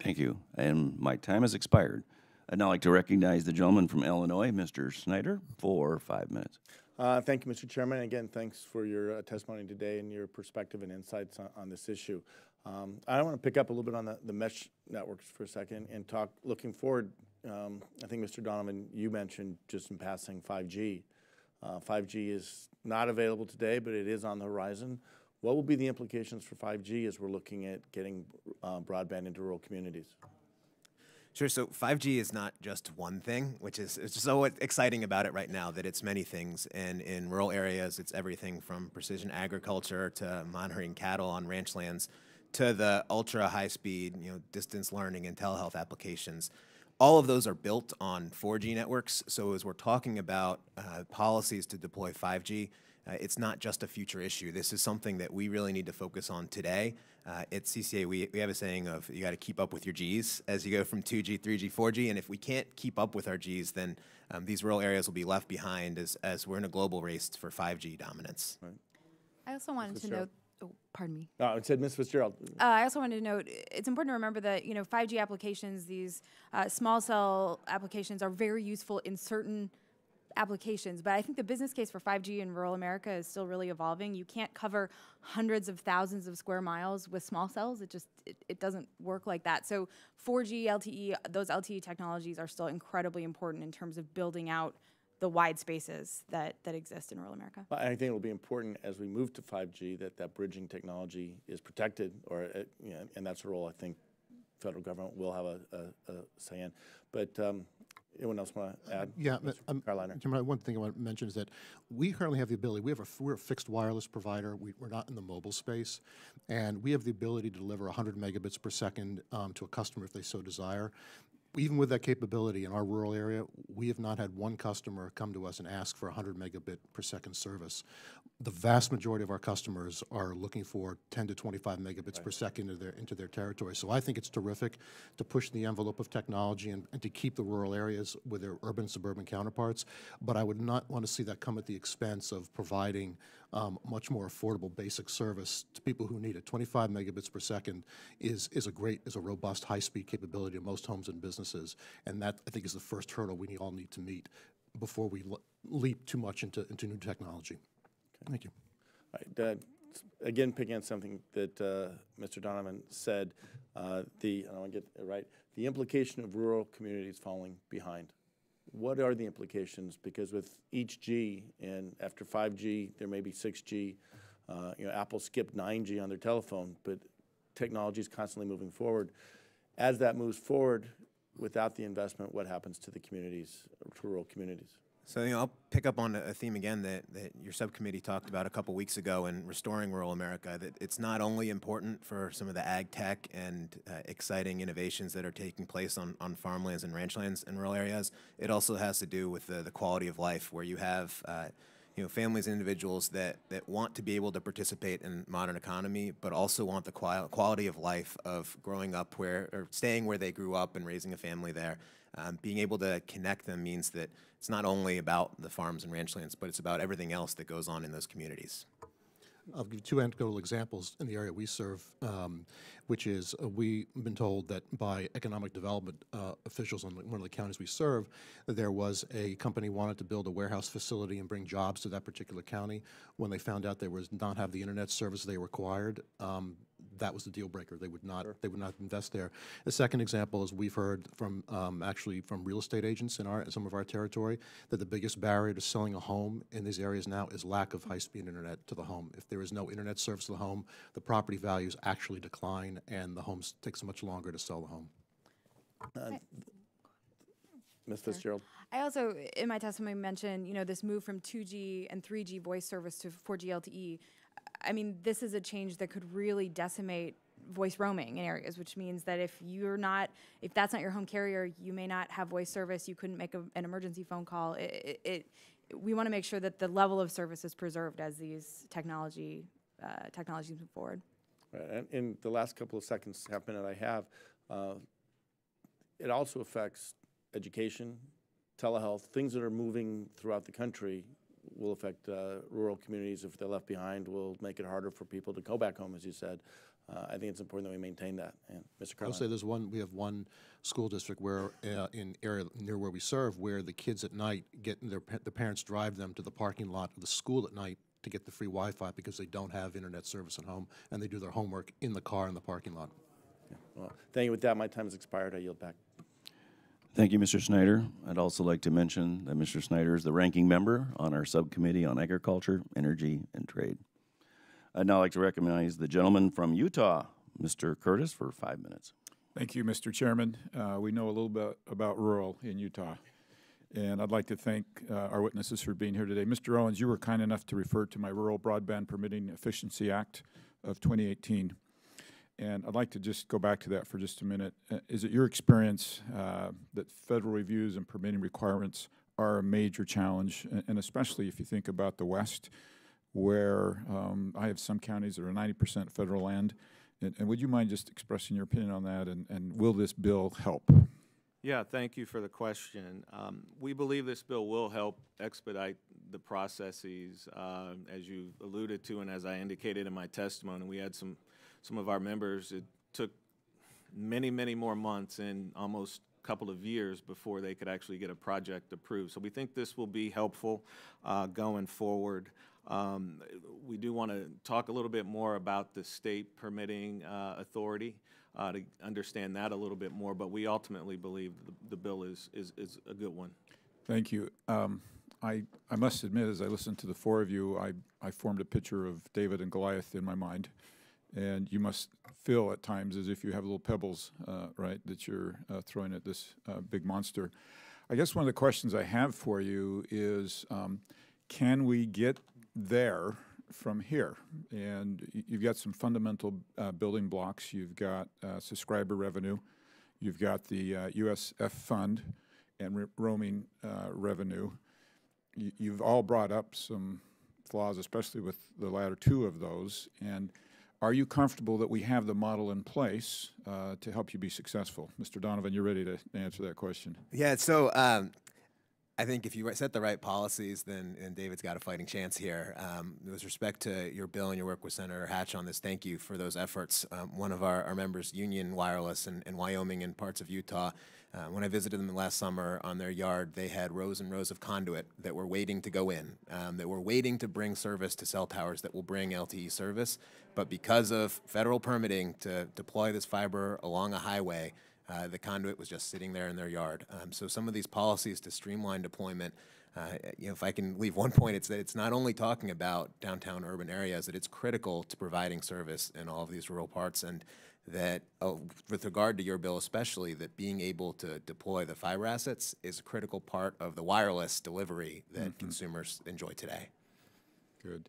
Thank you. And my time has expired. I'd now like to recognize the gentleman from Illinois, Mr. Schneider, for five minutes. Uh, Thank you, Mr. Chairman. Again, thanks for your uh, testimony today and your perspective and insights on, on this issue. Um, I want to pick up a little bit on the, the mesh networks for a second and talk, looking forward, um, I think, Mr. Donovan, you mentioned just in passing 5G. Uh, 5G is not available today, but it is on the horizon. What will be the implications for 5G as we're looking at getting uh, broadband into rural communities? Sure. So 5G is not just one thing, which is it's so exciting about it right now that it's many things. And in rural areas, it's everything from precision agriculture to monitoring cattle on ranch lands to the ultra high speed, you know, distance learning and telehealth applications. All of those are built on 4G networks. So as we're talking about uh, policies to deploy 5G, uh, it's not just a future issue. This is something that we really need to focus on today. Uh, at CCA, we, we have a saying of you got to keep up with your Gs as you go from 2G, 3G, 4G. And if we can't keep up with our Gs, then um, these rural areas will be left behind as, as we're in a global race for 5G dominance. I also wanted to Fitzgerald. note, oh, pardon me. Uh, it said Ms. Fitzgerald. Uh, I also wanted to note it's important to remember that you know 5G applications, these uh, small cell applications, are very useful in certain applications. But I think the business case for 5G in rural America is still really evolving. You can't cover hundreds of thousands of square miles with small cells. It just it, it doesn't work like that. So 4G, LTE, those LTE technologies are still incredibly important in terms of building out the wide spaces that that exist in rural America. But I think it'll be important as we move to 5G that that bridging technology is protected, or uh, you know, and that's a role I think federal government will have a, a, a say in. But um, anyone else want to add? Yeah, Mr. um, Carliner. One thing I want to mention is that we currently have the ability, we have a, f- we're a fixed wireless provider, we, we're not in the mobile space, and we have the ability to deliver 100 megabits per second um, to a customer if they so desire. Even with that capability in our rural area, we have not had one customer come to us and ask for 100 megabit per second service. The vast majority of our customers are looking for 10 to 25 megabits per second into their, into their territory. So I think it's terrific to push the envelope of technology and, and to keep the rural areas with their urban suburban counterparts. But I would not want to see that come at the expense of providing um, much more affordable basic service to people who need it. 25 megabits per second is, is a great, is a robust high-speed capability of most homes and businesses. And that, I think, is the first hurdle we all need to meet before we leap too much into, into new technology. Thank you. All right, Again, picking on something that uh, Mr. Donovan said, uh, the, I want to get it right, the implication of rural communities falling behind. What are the implications? Because with each G, and after 5G, there may be 6G, uh, you know, Apple skipped 9G on their telephone, but technology is constantly moving forward. As that moves forward, without the investment, what happens to the communities, to rural communities? So you know, I'll pick up on a theme again that, that your subcommittee talked about a couple weeks ago in restoring rural America. That it's not only important for some of the ag tech and uh, exciting innovations that are taking place on, on farmlands and ranchlands in rural areas. It also has to do with the, the quality of life, where you have uh, you know, families and individuals that, that want to be able to participate in modern economy, but also want the qual- quality of life of growing up where, or staying where they grew up and raising a family there. Um, being able to connect them means that it's not only about the farms and ranchlands, but it's about everything else that goes on in those communities. I'll give two anecdotal examples in the area we serve, um, which is uh, we've been told that by economic development uh, officials in one of the counties we serve, that there was a company wanted to build a warehouse facility and bring jobs to that particular county. When they found out they was not have the internet service they required, um, that was the deal breaker. They would not they would not invest there. The second example is we've heard from um, actually from real estate agents in our some of our territory that the biggest barrier to selling a home in these areas now is lack of high-speed internet to the home. If there is no internet service to the home, the property values actually decline, and the homes takes much longer to sell the home. Ms. Fitzgerald? I also, in my testimony, mentioned, you know, this move from 2G and 3G voice service to 4G LTE. I mean, this is a change that could really decimate voice roaming in areas, which means that if you're not, if that's not your home carrier, you may not have voice service. You couldn't make a, an emergency phone call. It, it, it we want to make sure that the level of service is preserved as these technology uh, technologies move forward. And in the last couple of seconds, half minute I have, uh, it also affects education, telehealth, things that are moving throughout the country will affect uh, rural communities. If they're left behind, will make it harder for people to go back home, as you said. Uh, I think it's important that we maintain that. And Mr. Carlin. I'll say there's one, we have one school district where, uh, in area near where we serve, where the kids at night get, their, the parents drive them to the parking lot of the school at night to get the free Wi-Fi because they don't have internet service at home, and they do their homework in the car in the parking lot. well, thank you. With that, my time has expired. I yield back. Thank you, Mr. Schneider. I'd also like to mention that Mr. Schneider is the ranking member on our subcommittee on agriculture, energy, and trade. I'd now like to recognize the gentleman from Utah, Mr. Curtis, for five minutes. Thank you, Mr. Chairman. Uh, We know a little bit about rural in Utah, and I'd like to thank uh, our witnesses for being here today. Mr. Owens, you were kind enough to refer to my Rural Broadband Permitting Efficiency Act of 2018, and I'd like to just go back to that for just a minute. Uh, Is it your experience uh, that federal reviews and permitting requirements are a major challenge, and especially if you think about the West, where um, I have some counties that are 90% federal land, and, and would you mind just expressing your opinion on that, and, and will this bill help? Yeah, thank you for the question. Um, We believe this bill will help expedite the processes, uh, as you alluded to, and as I indicated in my testimony. We had some, some of our members, it took many, many more months and almost a couple of years before they could actually get a project approved. So we think this will be helpful uh, going forward. Um, We do want to talk a little bit more about the state permitting uh, authority uh, to understand that a little bit more, but we ultimately believe the, the bill is, is, is a good one. Thank you. Um, I, I must admit, as I listened to the four of you, I, I formed a picture of David and Goliath in my mind. And you must feel at times as if you have little pebbles, uh, right, that you're uh, throwing at this uh, big monster. I guess one of the questions I have for you is um, can we get there from here? And you've got some fundamental uh, building blocks. You've got uh, subscriber revenue, you've got the uh, USF fund and ro- roaming uh, revenue. You, you've all brought up some flaws, especially with the latter two of those. And are you comfortable that we have the model in place uh, to help you be successful? Mr. Donovan, you're ready to answer that question. Yeah, so um, I think if you set the right policies, then and David's got a fighting chance here. Um, with respect to your bill and your work with Senator Hatch on this, thank you for those efforts. Um, one of our, our members, Union Wireless in, in Wyoming and parts of Utah, uh, when I visited them last summer on their yard, they had rows and rows of conduit that were waiting to go in, um, that were waiting to bring service to cell towers that will bring LTE service. But because of federal permitting to deploy this fiber along a highway, uh, the conduit was just sitting there in their yard. Um, so some of these policies to streamline deployment, uh, you know, if I can leave one point, it's that it's not only talking about downtown urban areas, that it's critical to providing service in all of these rural parts, and that uh, with regard to your bill especially, that being able to deploy the fiber assets is a critical part of the wireless delivery that consumers enjoy today. Good.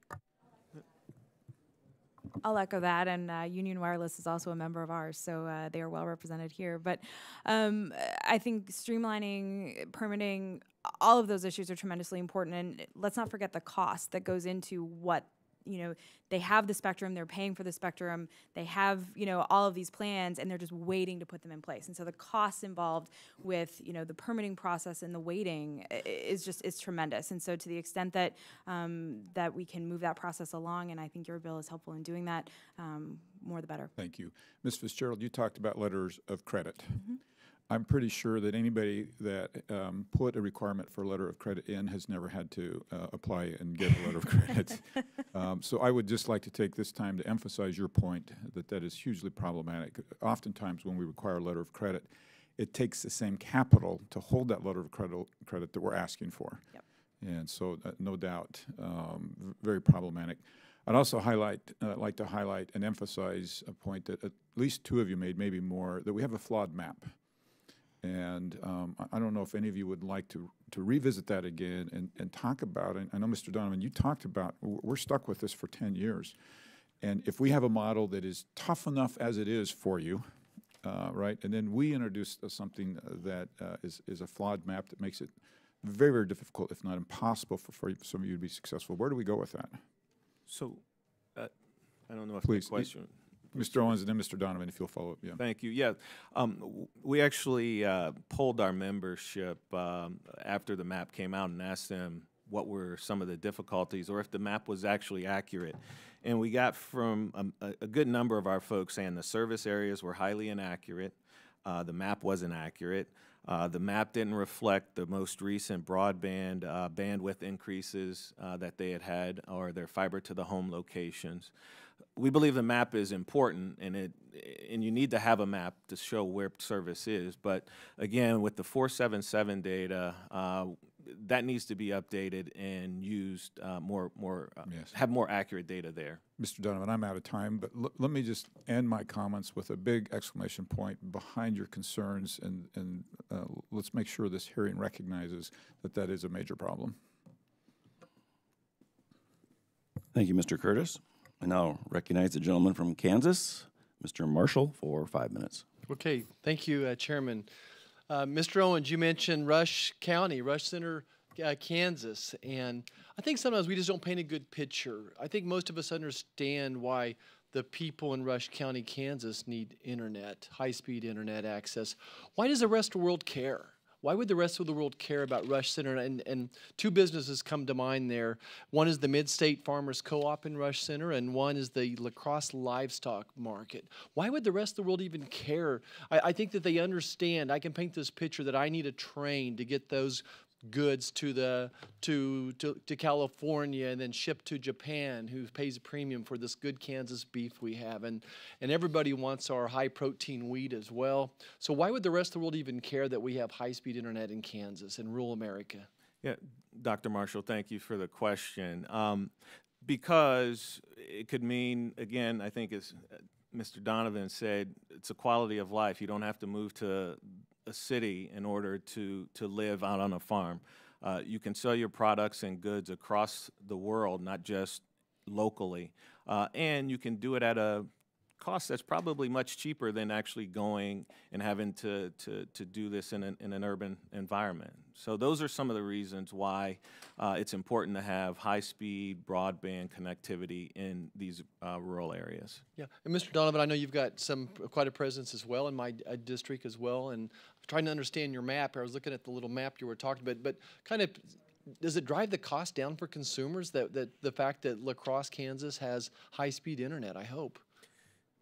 I'll echo that, and uh, Union Wireless is also a member of ours, so uh, they are well represented here. But um, I think streamlining permitting all of those issues are tremendously important. And let's not forget the cost that goes into what you know they have the spectrum they're paying for the spectrum they have you know all of these plans and they're just waiting to put them in place and so the costs involved with you know the permitting process and the waiting is just is tremendous and so to the extent that um, that we can move that process along and i think your bill is helpful in doing that um, more the better Thank you. Ms. Fitzgerald, you talked about letters of credit. I'm pretty sure that anybody that um, put a requirement for a letter of credit in has never had to uh, apply and get a letter of credit. Um, So I would just like to take this time to emphasize your point that that is hugely problematic. Oftentimes, when we require a letter of credit, it takes the same capital to hold that letter of credit, credit that we're asking for. Yep. And so, uh, no doubt, um, very problematic. I'd also highlight, uh, like to highlight and emphasize a point that at least two of you made, maybe more, that we have a flawed map. And um, I, don't know if any of you would like to, to revisit that again and, and talk about it. I know, Mr. Donovan, you talked about, we're stuck with this for 10 years. And if we have a model that is tough enough as it is for you, uh, right, and then we introduce uh, something uh, that uh, is, is a flawed map that makes it very, very difficult, if not impossible, for, for some of you to be successful, where do we go with that? So, uh, I don't know if Please, question. Mr. Owens and then Mr. Donovan, if you'll follow up, yeah. Thank you. Yeah, um, we actually uh, polled our membership um, after the map came out and asked them what were some of the difficulties, or if the map was actually accurate. And we got from um, a, a good number of our folks saying the service areas were highly inaccurate, uh, the map wasn't accurate. Uh, the map didn't reflect the most recent broadband uh, bandwidth increases uh, that they had had or their fiber to the home locations. We believe the map is important and it and you need to have a map to show where service is. But again, with the 477 data, uh, that needs to be updated and used uh, more more uh, Yes. have more accurate data there. Mr. Donovan, I'm out of time, but l- let me just end my comments with a big exclamation point behind your concerns, and, and uh, let's make sure this hearing recognizes that that is a major problem. Thank you, Mr. Curtis. I now recognize the gentleman from Kansas, Mr. Marshall, for five minutes. Okay, thank you, uh, Chairman. Uh, Mr. Owens, you mentioned Rush County, Rush Center, uh, Kansas, and I think sometimes we just don't paint a good picture. I think most of us understand why the people in Rush County, Kansas need internet, high speed internet access. Why does the rest of the world care? Why would the rest of the world care about Rush Center? And, and two businesses come to mind there. One is the Mid State Farmers Co op in Rush Center, and one is the La Crosse Livestock Market. Why would the rest of the world even care? I, I think that they understand. I can paint this picture that I need a train to get those goods to the to, to to California and then shipped to Japan who pays a premium for this good Kansas beef we have and and everybody wants our high protein wheat as well. So why would the rest of the world even care that we have high speed internet in Kansas in rural America? Yeah, Dr. Marshall, thank you for the question. Um, because it could mean, again, I think as uh, Mr. Donovan said, it's a quality of life. You don't have to move to a city in order to, to live out on a farm. Uh, you can sell your products and goods across the world, not just locally. Uh, and you can do it at a cost that's probably much cheaper than actually going and having to, to, to do this in an, in an urban environment. So those are some of the reasons why uh, it's important to have high-speed broadband connectivity in these uh, rural areas. Yeah, and Mr. Donovan, I know you've got some quite a presence as well in my uh, district as well, and trying to understand your map. I was looking at the little map you were talking about, but kind of does it drive the cost down for consumers that, that the fact that La Crosse, Kansas has high speed internet? I hope.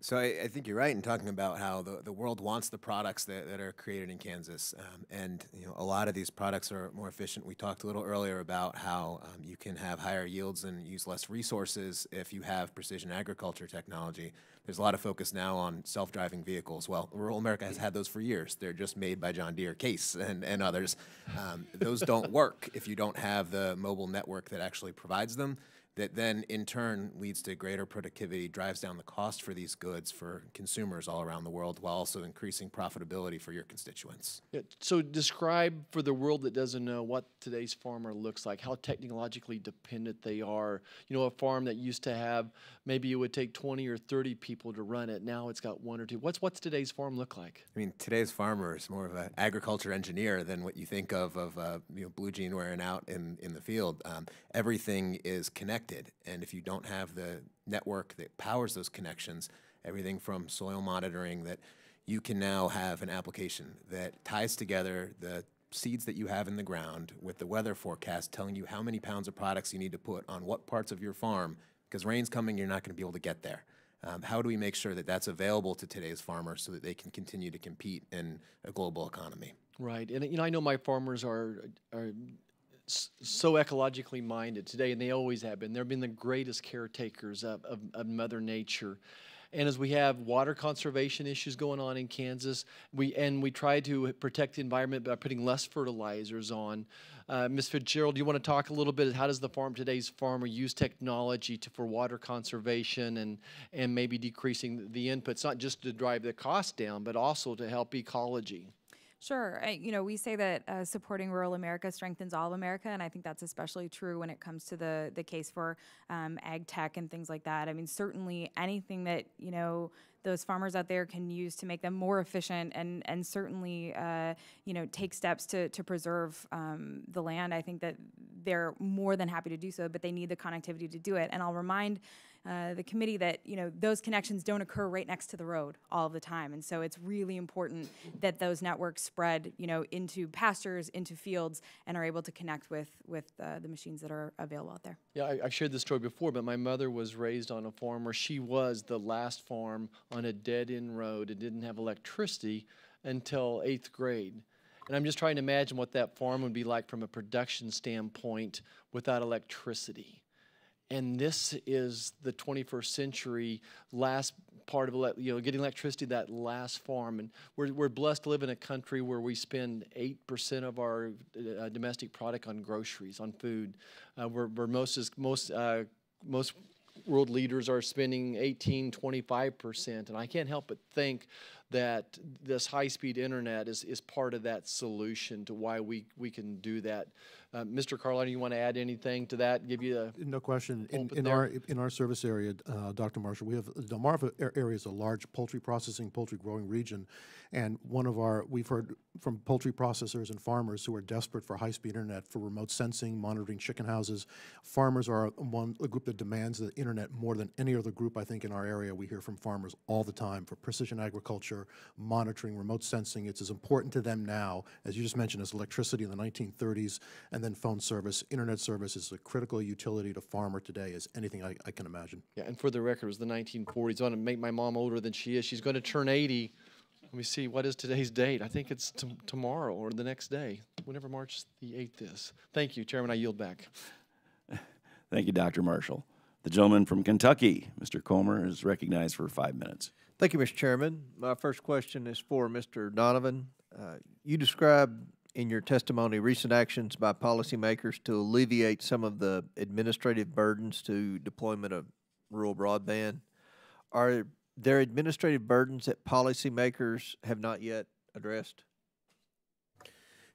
So I, I think you're right in talking about how the, the world wants the products that, that are created in Kansas, um, and you know a lot of these products are more efficient. We talked a little earlier about how um, you can have higher yields and use less resources if you have precision agriculture technology. There's a lot of focus now on self-driving vehicles. Well, rural America has had those for years. They're just made by John Deere, Case, and, and others. Um, those don't work if you don't have the mobile network that actually provides them. That then in turn leads to greater productivity, drives down the cost for these goods for consumers all around the world while also increasing profitability for your constituents. Yeah, so describe for the world that doesn't know what today's farmer looks like, how technologically dependent they are. You know, a farm that used to have maybe it would take 20 or 30 people to run it. Now it's got one or two. What's what's today's farm look like? I mean, today's farmer is more of an agriculture engineer than what you think of of uh, you know blue jean wearing out in in the field. Um, everything is connected, and if you don't have the network that powers those connections, everything from soil monitoring that you can now have an application that ties together the seeds that you have in the ground with the weather forecast telling you how many pounds of products you need to put on what parts of your farm because rain's coming you're not going to be able to get there. Um, how do we make sure that that's available to today's farmers so that they can continue to compete in a global economy? Right, and you know I know my farmers are are so ecologically minded today, and they always have been. They've been the greatest caretakers of, of, of Mother Nature. And as we have water conservation issues going on in Kansas, we and we try to protect the environment by putting less fertilizers on. Uh, Ms. Fitzgerald, do you want to talk a little bit? How does the farm today's farmer use technology to, for water conservation and and maybe decreasing the inputs, not just to drive the cost down, but also to help ecology? Sure. I, you know, we say that uh, supporting rural America strengthens all of America, and I think that's especially true when it comes to the the case for um, ag tech and things like that. I mean, certainly anything that you know those farmers out there can use to make them more efficient and and certainly uh, you know take steps to to preserve um, the land. I think that they're more than happy to do so, but they need the connectivity to do it. And I'll remind uh, the committee that you know those connections don't occur right next to the road all the time, and so it's really important that those networks spread you know into pastures, into fields, and are able to connect with with uh, the machines that are available out there. Yeah, I, I've shared this story before, but my mother was raised on a farm where she was the last farm on a dead end road and didn't have electricity until eighth grade. And I'm just trying to imagine what that farm would be like from a production standpoint without electricity. And this is the 21st century last part of you know getting electricity that last farm. And we're, we're blessed to live in a country where we spend 8% of our uh, domestic product on groceries on food. Uh, where, most is most uh, most world leaders are spending 18 25% and i can't help but think that this high-speed internet is, is part of that solution to why we, we can do that uh, mr carliner you want to add anything to that give you a No question. In, in our, in our service area, uh, Dr. Marshall, we have, Delmarva a- area is a large poultry processing, poultry growing region. And one of our, we've heard from poultry processors and farmers who are desperate for high-speed internet for remote sensing, monitoring chicken houses. Farmers are one, a group that demands the internet more than any other group, I think, in our area. We hear from farmers all the time for precision agriculture, monitoring, remote sensing. It's as important to them now, as you just mentioned, as electricity in the 1930s, and then phone service. Internet service is a critical utility to farmer today as anything I, I can imagine. Yeah, and for the record, it was the 1940s. I want to make my mom older than she is. She's going to turn 80. Let me see, what is today's date? I think it's t- tomorrow or the next day, whenever March the 8th is. Thank you, Chairman. I yield back. Thank you, Dr. Marshall. The gentleman from Kentucky, Mr. Comer, is recognized for five minutes. Thank you, Mr. Chairman. My first question is for Mr. Donovan. Uh, you described in your testimony recent actions by policymakers to alleviate some of the administrative burdens to deployment of rural broadband. Are there administrative burdens that policymakers have not yet addressed?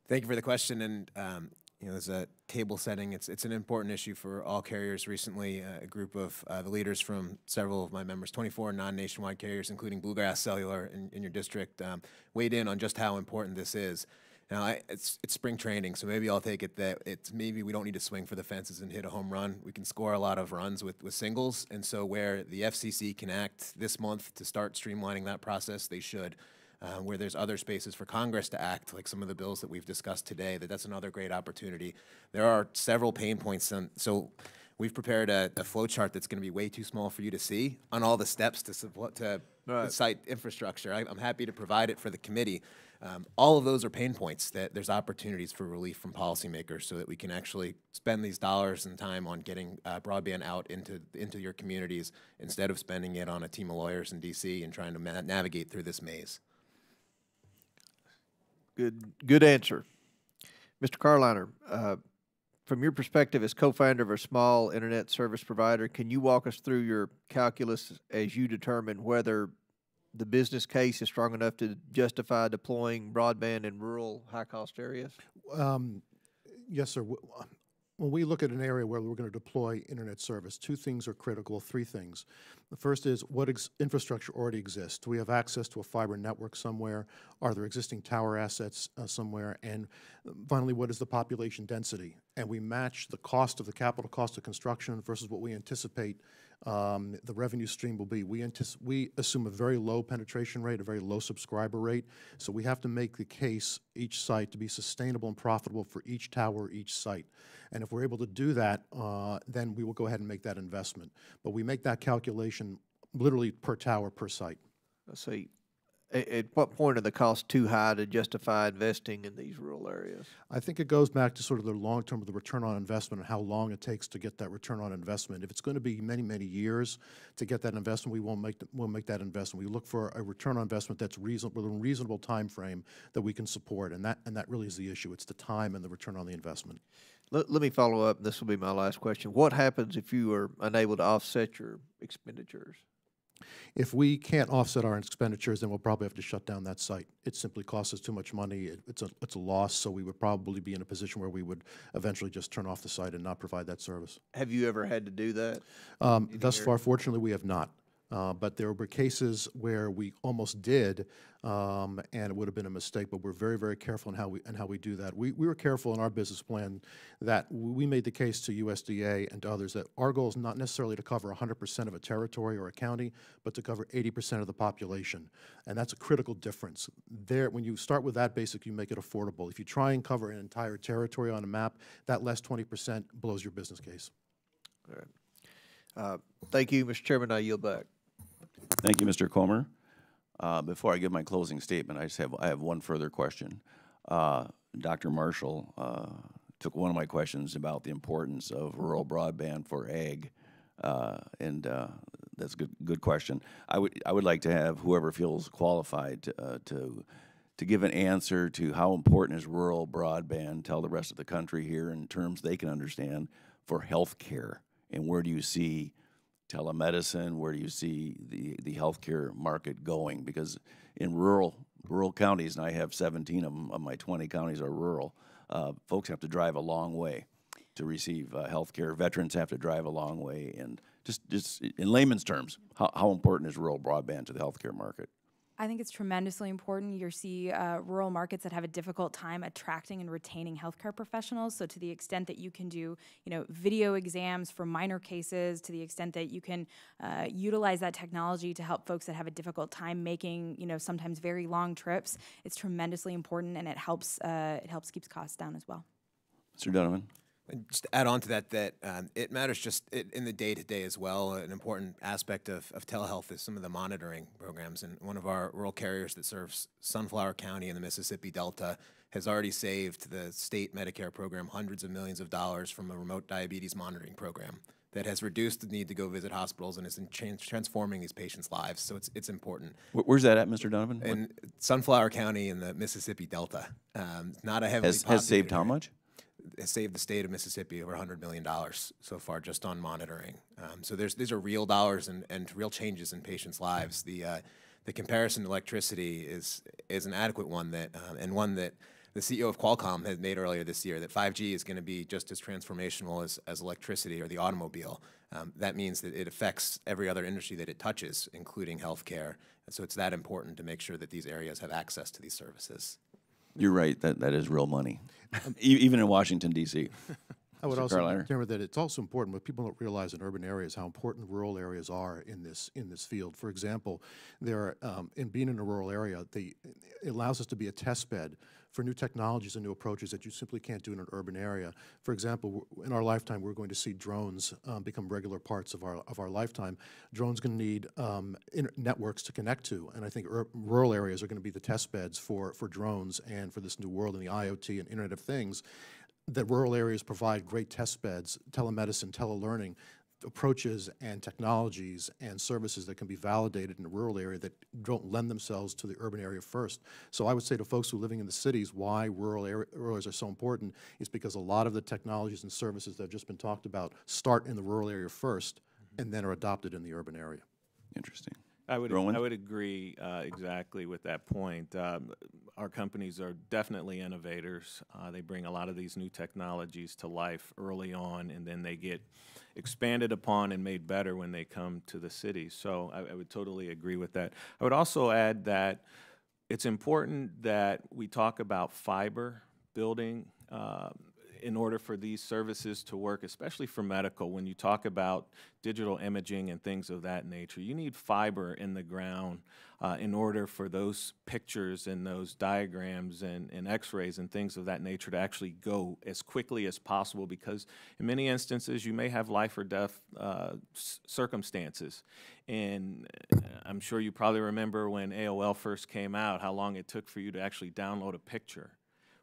Thank you for the question. And um, you know, there's a table setting. It's it's an important issue for all carriers. Recently, uh, a group of uh, the leaders from several of my members, 24 non-nationwide carriers, including Bluegrass Cellular in, in your district, um, weighed in on just how important this is. Now, I, it's it's spring training, so maybe I'll take it that it's maybe we don't need to swing for the fences and hit a home run. We can score a lot of runs with, with singles, and so where the FCC can act this month to start streamlining that process, they should uh, where there's other spaces for Congress to act, like some of the bills that we've discussed today, that that's another great opportunity. There are several pain points, on, so we've prepared a, a flow chart that's going to be way too small for you to see on all the steps to support to Right. site infrastructure. I, I'm happy to provide it for the committee. Um, all of those are pain points that there's opportunities for relief from policymakers so that we can actually spend these dollars and time on getting uh, broadband out into into your communities instead of spending it on a team of lawyers in DC and trying to navigate through this maze. Good, good answer. Mr. Carliner, uh, from your perspective as co-founder of a small internet service provider, can you walk us through your calculus as you determine whether the business case is strong enough to justify deploying broadband in rural, high-cost areas? Um, Yes, sir. When we look at an area where we're going to deploy internet service, two things are critical, three things. The first is what infrastructure already exists? Do we have access to a fiber network somewhere? Are there existing tower assets uh, somewhere? And finally, what is the population density? And we match the cost of the capital cost of construction versus what we anticipate um, the revenue stream will be. We we assume a very low penetration rate, a very low subscriber rate. So we have to make the case each site to be sustainable and profitable for each tower, each site. And if we're able to do that, uh, then we will go ahead and make that investment. But we make that calculation literally per tower, per site. See, at, at what point are the costs too high to justify investing in these rural areas? I think it goes back to sort of the long term of the return on investment and how long it takes to get that return on investment. If it's going to be many, many years to get that investment, we won't make, the- we'll make that investment. We look for a return on investment that's reasonable, within a reasonable time frame that we can support, and that, and that really is the issue. It's the time and the return on the investment. Let, let me follow up. This will be my last question. What happens if you are unable to offset your expenditures? If we can't offset our expenditures, then we'll probably have to shut down that site. It simply costs us too much money. It- It's a, it's a loss, so we would probably be in a position where we would eventually just turn off the site and not provide that service. Have you ever had to do that? Um, Thus far, fortunately, we have not. Uh, But there were cases where we almost did, um, and it would have been a mistake, but we're very, very careful in how we, in how we do that. We, we were careful in our business plan that we made the case to USDA and to others that our goal is not necessarily to cover 100% of a territory or a county, but to cover 80% of the population. And that's a critical difference. There, when you start with that basic, you make it affordable. If you try and cover an entire territory on a map, that last 20% blows your business case. Uh, thank you, Mr. Chairman. I yield back. Thank you, Mr. Comer. Uh, Before I give my closing statement, I just have, I have one further question. Uh, Dr. Marshall uh, took one of my questions about the importance of rural broadband for ag, uh, and uh, that's a good, good question. I would, I would like to have whoever feels qualified to, uh, to, to give an answer to how important is rural broadband, tell the rest of the country here in terms they can understand for health care, and where do you see telemedicine? Where do you see the, the healthcare market going? Because in rural rural counties, and I have 17 of them, of my 20 counties are rural, uh, folks have to drive a long way to receive uh. Veterans have to drive a long way. And just, just in layman's terms, how, how important is rural broadband to the healthcare market? I think it's tremendously important. You see uh, rural markets that have a difficult time attracting and retaining healthcare professionals. So, to the extent that you can do, you know, video exams for minor cases, to the extent that you can uh, utilize that technology to help folks that have a difficult time making, you know, sometimes very long trips, it's tremendously important, and it helps. Uh, it helps keeps costs down as well. Mr. Donovan? And just to add on to that, that um, it matters just it, in the day to day as well. An important aspect of, of telehealth is some of the monitoring programs. And one of our rural carriers that serves Sunflower County in the Mississippi Delta has already saved the state Medicare program hundreds of millions of dollars from a remote diabetes monitoring program that has reduced the need to go visit hospitals and is in trans- transforming these patients' lives. So it's, it's important. Where's that at, Mr. Donovan? In Sunflower County in the Mississippi Delta, um, not a heavily has, has saved how much? Has saved the state of Mississippi over $100 million so far just on monitoring. Um, so there's, these are real dollars and, and real changes in patients' lives. The, uh, the comparison to electricity is, is an adequate one that, um, and one that the CEO of Qualcomm had made earlier this year, that 5G is going to be just as transformational as, as electricity or the automobile. Um, that means that it affects every other industry that it touches, including healthcare. And so it's that important to make sure that these areas have access to these services. You're right. That, that is real money, E- even in Washington, D.C. I would Mr. also Carliner? remember that it's also important, what people don't realize in urban areas, how important rural areas are in this, in this field. For example, there are, um, in being in a rural area, the, it allows us to be a test bed for new technologies and new approaches that you simply can't do in an urban area. For example, in our lifetime, we're going to see drones um, become regular parts of our, of our lifetime. Drones going to need um, networks to connect to, and I think rural areas are going to be the test beds for, for drones and for this new world and the IoT and Internet of Things that rural areas provide great test beds, telemedicine, telelearning. Approaches and technologies and services that can be validated in a rural area that don't lend themselves to the urban area first. So I would say to folks who are living in the cities, why rural area, rural areas are so important is because a lot of the technologies and services that have just been talked about start in the rural area first and then are adopted in the urban area. Interesting. I would, Rowan? I would agree uh, exactly with that point. Um, Our companies are definitely innovators. Uh, They bring a lot of these new technologies to life early on, and then they get expanded upon and made better when they come to the city. So I I would totally agree with that. I would also add that it's important that we talk about fiber building uh, in order for these services to work, especially for medical. When you talk about digital imaging and things of that nature, you need fiber in the ground uh, in order for those pictures and those diagrams and, and x-rays and things of that nature to actually go as quickly as possible because in many instances you may have life or death uh, circumstances and uh, i'm sure you probably remember when aol first came out how long it took for you to actually download a picture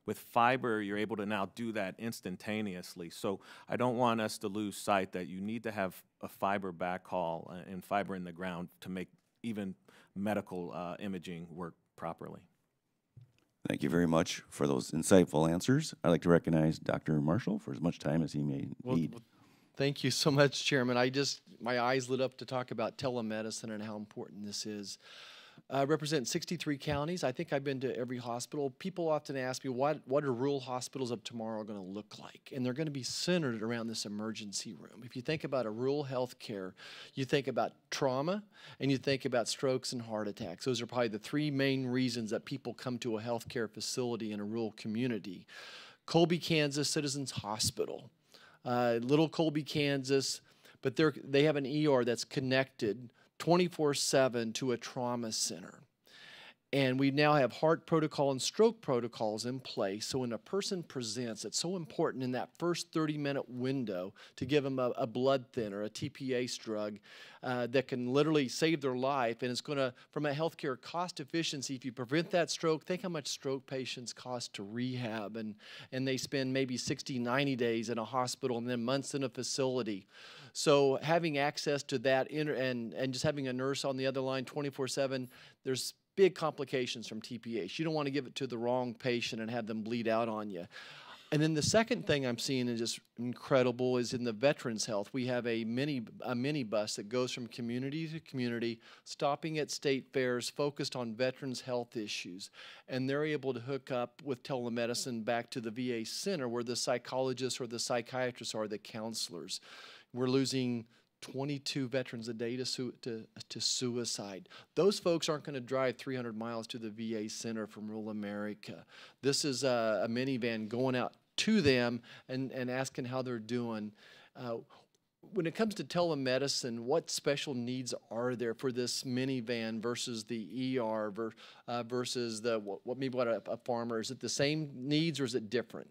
with fiber, you're able to now do that instantaneously. So I don't want us to lose sight that you need to have a fiber backhaul uh, and fiber in the ground to make even medical uh, imaging work properly. Thank you very much for those insightful answers. I'd like to recognize Dr. Marshall for as much time as he may Well, need. well, Thank you so much, Chairman. I just, my eyes lit up to talk about telemedicine and how important this is. I represent 63 counties. I think I've been to every hospital. People often ask me, what, what are rural hospitals of tomorrow going to look like? And they're going to be centered around this emergency room. If you think about a rural health care, you think about trauma and you think about strokes and heart attacks. Those are probably the three main reasons that people come to a healthcare facility in a rural community. Colby, Kansas Citizens Hospital, uh, Little Colby, Kansas, but they're, they have an ER that's connected 24 7 to a trauma center. And we now have heart protocol and stroke protocols in place. So when a person presents, it's so important in that first 30 minute window to give them a, a blood thinner, a TPACE drug uh, that can literally save their life. And it's going to, from a healthcare cost efficiency, if you prevent that stroke, think how much stroke patients cost to rehab. And, and they spend maybe 60, 90 days in a hospital and then months in a facility. So having access to that inter- and, and just having a nurse on the other line 24 7, there's big complications from TPA. You don't want to give it to the wrong patient and have them bleed out on you. And then the second thing I'm seeing is just incredible is in the veterans health. We have a mini a mini bus that goes from community to community, stopping at state fairs, focused on veterans health issues, and they're able to hook up with telemedicine back to the VA center where the psychologists or the psychiatrists are the counselors. We're losing 22 veterans a day to, su- to, to suicide. Those folks aren't going to drive 300 miles to the VA center from rural America. This is a, a minivan going out to them and, and asking how they're doing. Uh, when it comes to telemedicine, what special needs are there for this minivan versus the ER ver, uh, versus the what, what maybe what a, a farmer? Is it the same needs or is it different?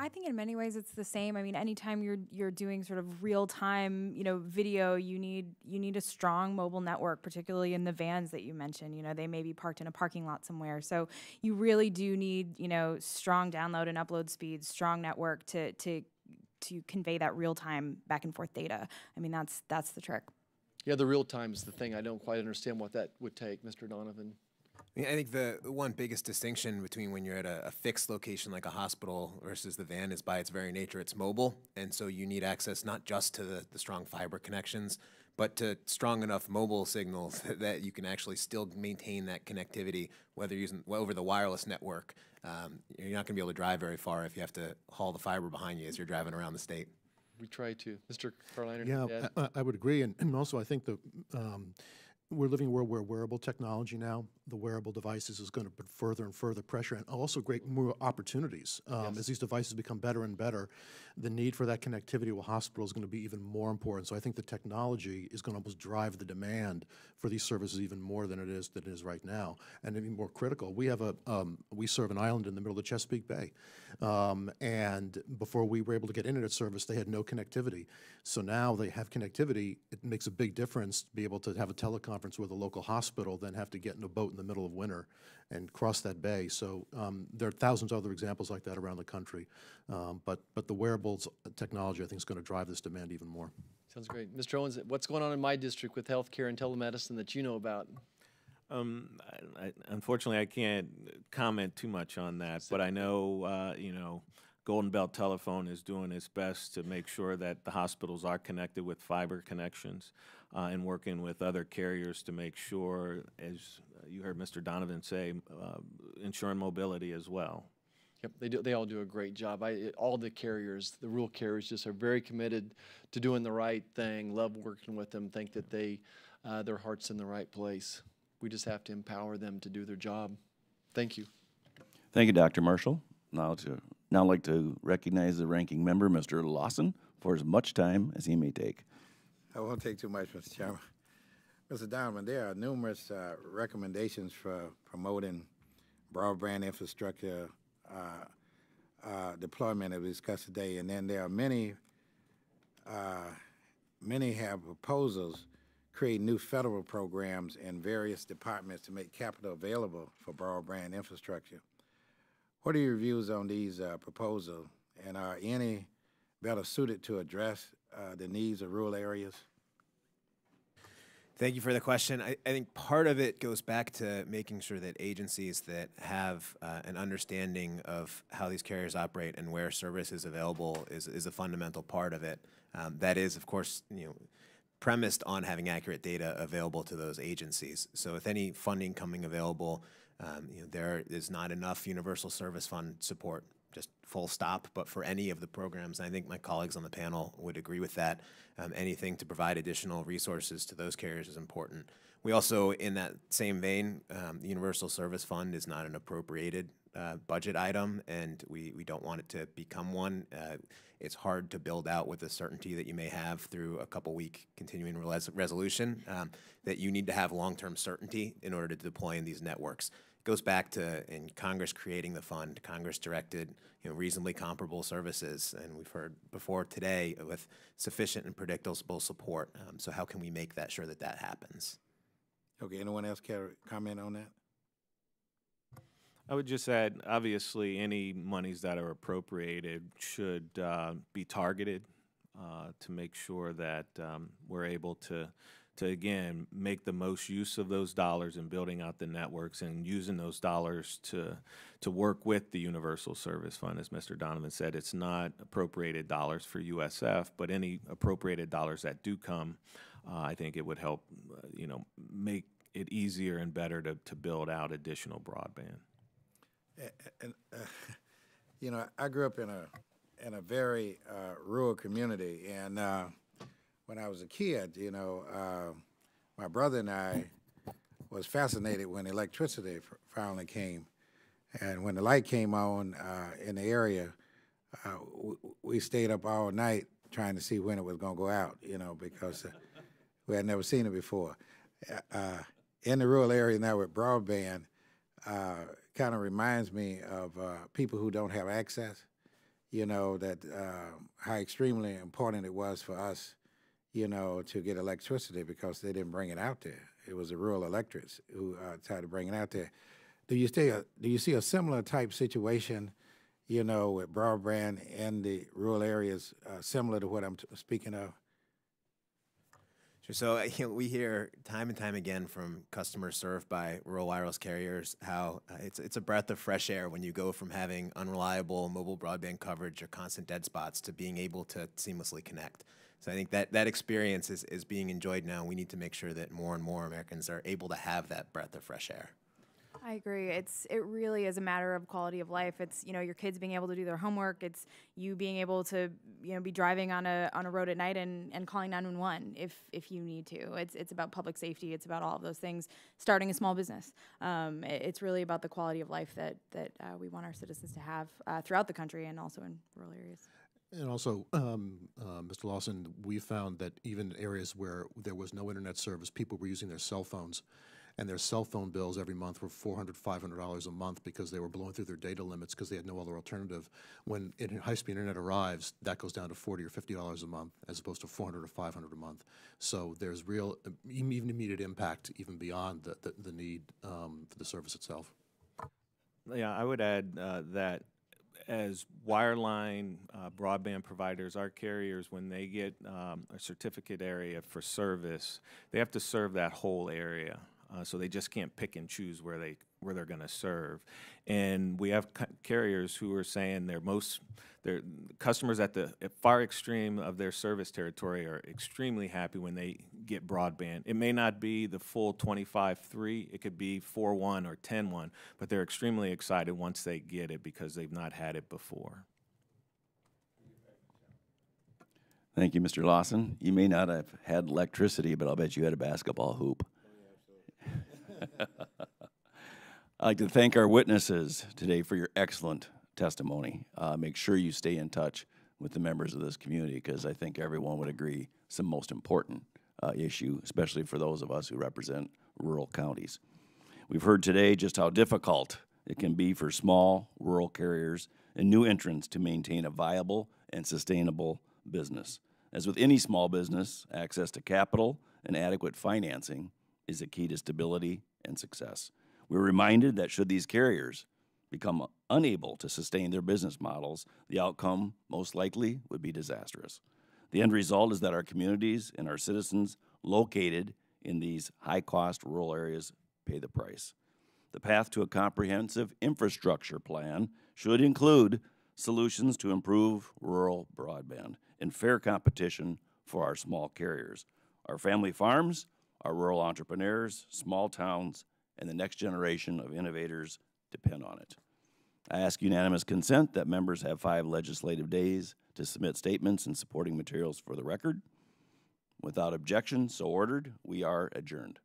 I think in many ways it's the same. I mean, anytime you're you're doing sort of real time, you know, video, you need you need a strong mobile network, particularly in the vans that you mentioned. You know, they may be parked in a parking lot somewhere. So you really do need, you know, strong download and upload speeds, strong network to to to convey that real time back and forth data. I mean, that's that's the trick. Yeah, the real time is the thing. I don't quite understand what that would take, Mr. Donovan. I mean, I think the the one biggest distinction between when you're at a, a fixed location like a hospital versus the van is by its very nature, it's mobile. And so you need access not just to the, the strong fiber connections, but to strong enough mobile signals that you can actually still maintain that connectivity, whether using well, over the wireless network. Um, you're not going to be able to drive very far if you have to haul the fiber behind you as you're driving around the state. We try to. Mr. Carliner? Yeah, I, I- I would agree, and, and also I think the, um, we're living in a world where wearable technology now, the wearable devices is going to put further and further pressure and also great more opportunities. Um, As these devices become better and better, the need for that connectivity with hospitals is going to be even more important. So I think the technology is going to almost drive the demand for these services even more than it is than it is right now, and even more critical. We have a um, we serve an island in the middle of the Chesapeake Bay, um, and before we were able to get internet service, they had no connectivity. So now they have connectivity. It makes a big difference to be able to have a telecon conference with a local hospital than have to get in a boat in the middle of winter and cross that bay. So um, there are thousands of other examples like that around the country. Um, but, but the wearables technology, I think, is going to drive this demand even more. Sounds great. Mr. Owens, what's going on in my district with healthcare and telemedicine that you know about? Um, I, I, unfortunately, I can't comment too much on that, but I know, uh, you know, Golden Belt Telephone is doing its best to make sure that the hospitals are connected with fiber connections uh, and working with other carriers to make sure, as you heard Mr. Donovan say, uh, ensuring mobility as well. Yep, they do. They all do a great job. I, it- all the carriers, the rural carriers, just are very committed to doing the right thing. Love working with them. Think that they, uh, their heart's in the right place. We just have to empower them to do their job. Thank you. Thank you, Dr. Marshall. Now to now I'd like to recognize the ranking member, Mr. Lawson, for as much time as he may take. I won't take too much, Mr. Chairman. Mr. Donovan, there are numerous uh, recommendations for promoting broadband infrastructure uh, uh, deployment that we discussed today, and then there are many, uh, many have proposals create new federal programs in various departments to make capital available for broadband infrastructure. What are your views on these uh, proposals, and are any better suited to address uh, the needs of rural areas? Thank you for the question. I, I think part of it goes back to making sure that agencies that have uh, an understanding of how these carriers operate and where service is available is, is a fundamental part of it. Um, that is, of course, you know, premised on having accurate data available to those agencies. So, with any funding coming available, um, you know, there is not enough universal service fund support just full stop. But for any of the programs, I think my colleagues on the panel would agree with that, um, anything to provide additional resources to those carriers is important. We also, in that same vein, um, the Universal Service Fund is not an appropriated uh, budget item, and we, we don't want it to become one. Uh, it's hard to build out with the certainty that you may have through a couple week continuing res- resolution. Um, that you need to have long term certainty in order to deploy in these networks goes back to in Congress creating the fund. Congress directed you know reasonably comparable services, and we've heard before today with sufficient and predictable support. Um, so how can we make that sure that that happens? Okay, anyone else care to comment on that? I would just add, obviously, any monies that are appropriated should uh, be targeted uh, to make sure that um, we're able to, to again make the most use of those dollars in building out the networks and using those dollars to to work with the Universal Service Fund. As Mr. Donovan said, it's not appropriated dollars for USF, but any appropriated dollars that do come, uh, I think it would help, uh, you know, make it easier and better to, to build out additional broadband. And, uh, you know, I grew up in a in a very uh, rural community, and uh, when I was a kid, you know, uh, my brother and I was fascinated when electricity finally came, and when the light came on uh, in the area, uh, we stayed up all night trying to see when it was going to go out, you know, because uh, we had never seen it before. Uh, in the rural area now with broadband, uh, kind of reminds me of people who don't have access. You know that uh, how extremely important it was for us, you know, to get electricity because they didn't bring it out there. It was the rural electorates who uh, tried to bring it out there. Do you see a Do you see a similar type situation, you know, with broadband in the rural areas, uh, similar to what I'm speaking of? Sure. So uh, we hear time and time again from customers served by rural wireless carriers how uh, it's it's a breath of fresh air when you go from having unreliable mobile broadband coverage or constant dead spots to being able to seamlessly connect. So I think that that experience is, is being enjoyed now. We need to make sure that more and more Americans are able to have that breath of fresh air. I agree. It's it really is a matter of quality of life. It's you know your kids being able to do their homework. It's you being able to you know be driving on a on a road at night and, and calling 911 if if you need to. It's it's about public safety. It's about all of those things. Starting a small business. Um, it- it's really about the quality of life that that uh, we want our citizens to have uh, throughout the country and also in rural areas. And also, um, uh, Mr. Lawson, we found that even in areas where there was no internet service, people were using their cell phones. and their cell phone bills every month were $400, 500 a month because they were blowing through their data limits because they had no other alternative. When high-speed internet arrives, that goes down to 40 or $50 a month as opposed to 400 or 500 a month. So there's real, even immediate impact even beyond the, the, the need um, for the service itself. Yeah, I would add uh, that as wireline uh, broadband providers, our carriers, when they get um, a certificate area for service, they have to serve that whole area. Uh, so they just can't pick and choose where they where they're going to serve. And we have ca- carriers who are saying their most their customers at the far extreme of their service territory are extremely happy when they get broadband. It may not be the full 25.3, it could be 4.1 or 10.1, but they're extremely excited once they get it because they've not had it before. Thank you, Mr. Lawson. You may not have had electricity, but I'll bet you had a basketball hoop. I'd like to thank our witnesses today for your excellent testimony. Uh, make sure you stay in touch with the members of this community because I think everyone would agree it's the most important uh, issue, especially for those of us who represent rural counties. We've heard today just how difficult it can be for small rural carriers and new entrants to maintain a viable and sustainable business. As with any small business, access to capital and adequate financing is a key to stability and success. We're reminded that should these carriers become unable to sustain their business models, the outcome most likely would be disastrous. The end result is that our communities and our citizens located in these high cost rural areas pay the price. The path to a comprehensive infrastructure plan should include solutions to improve rural broadband and fair competition for our small carriers. Our family farms, our rural entrepreneurs, small towns, and the next generation of innovators depend on it. I ask unanimous consent that members have five legislative days to submit statements and supporting materials for the record. Without objection, so ordered, we are adjourned.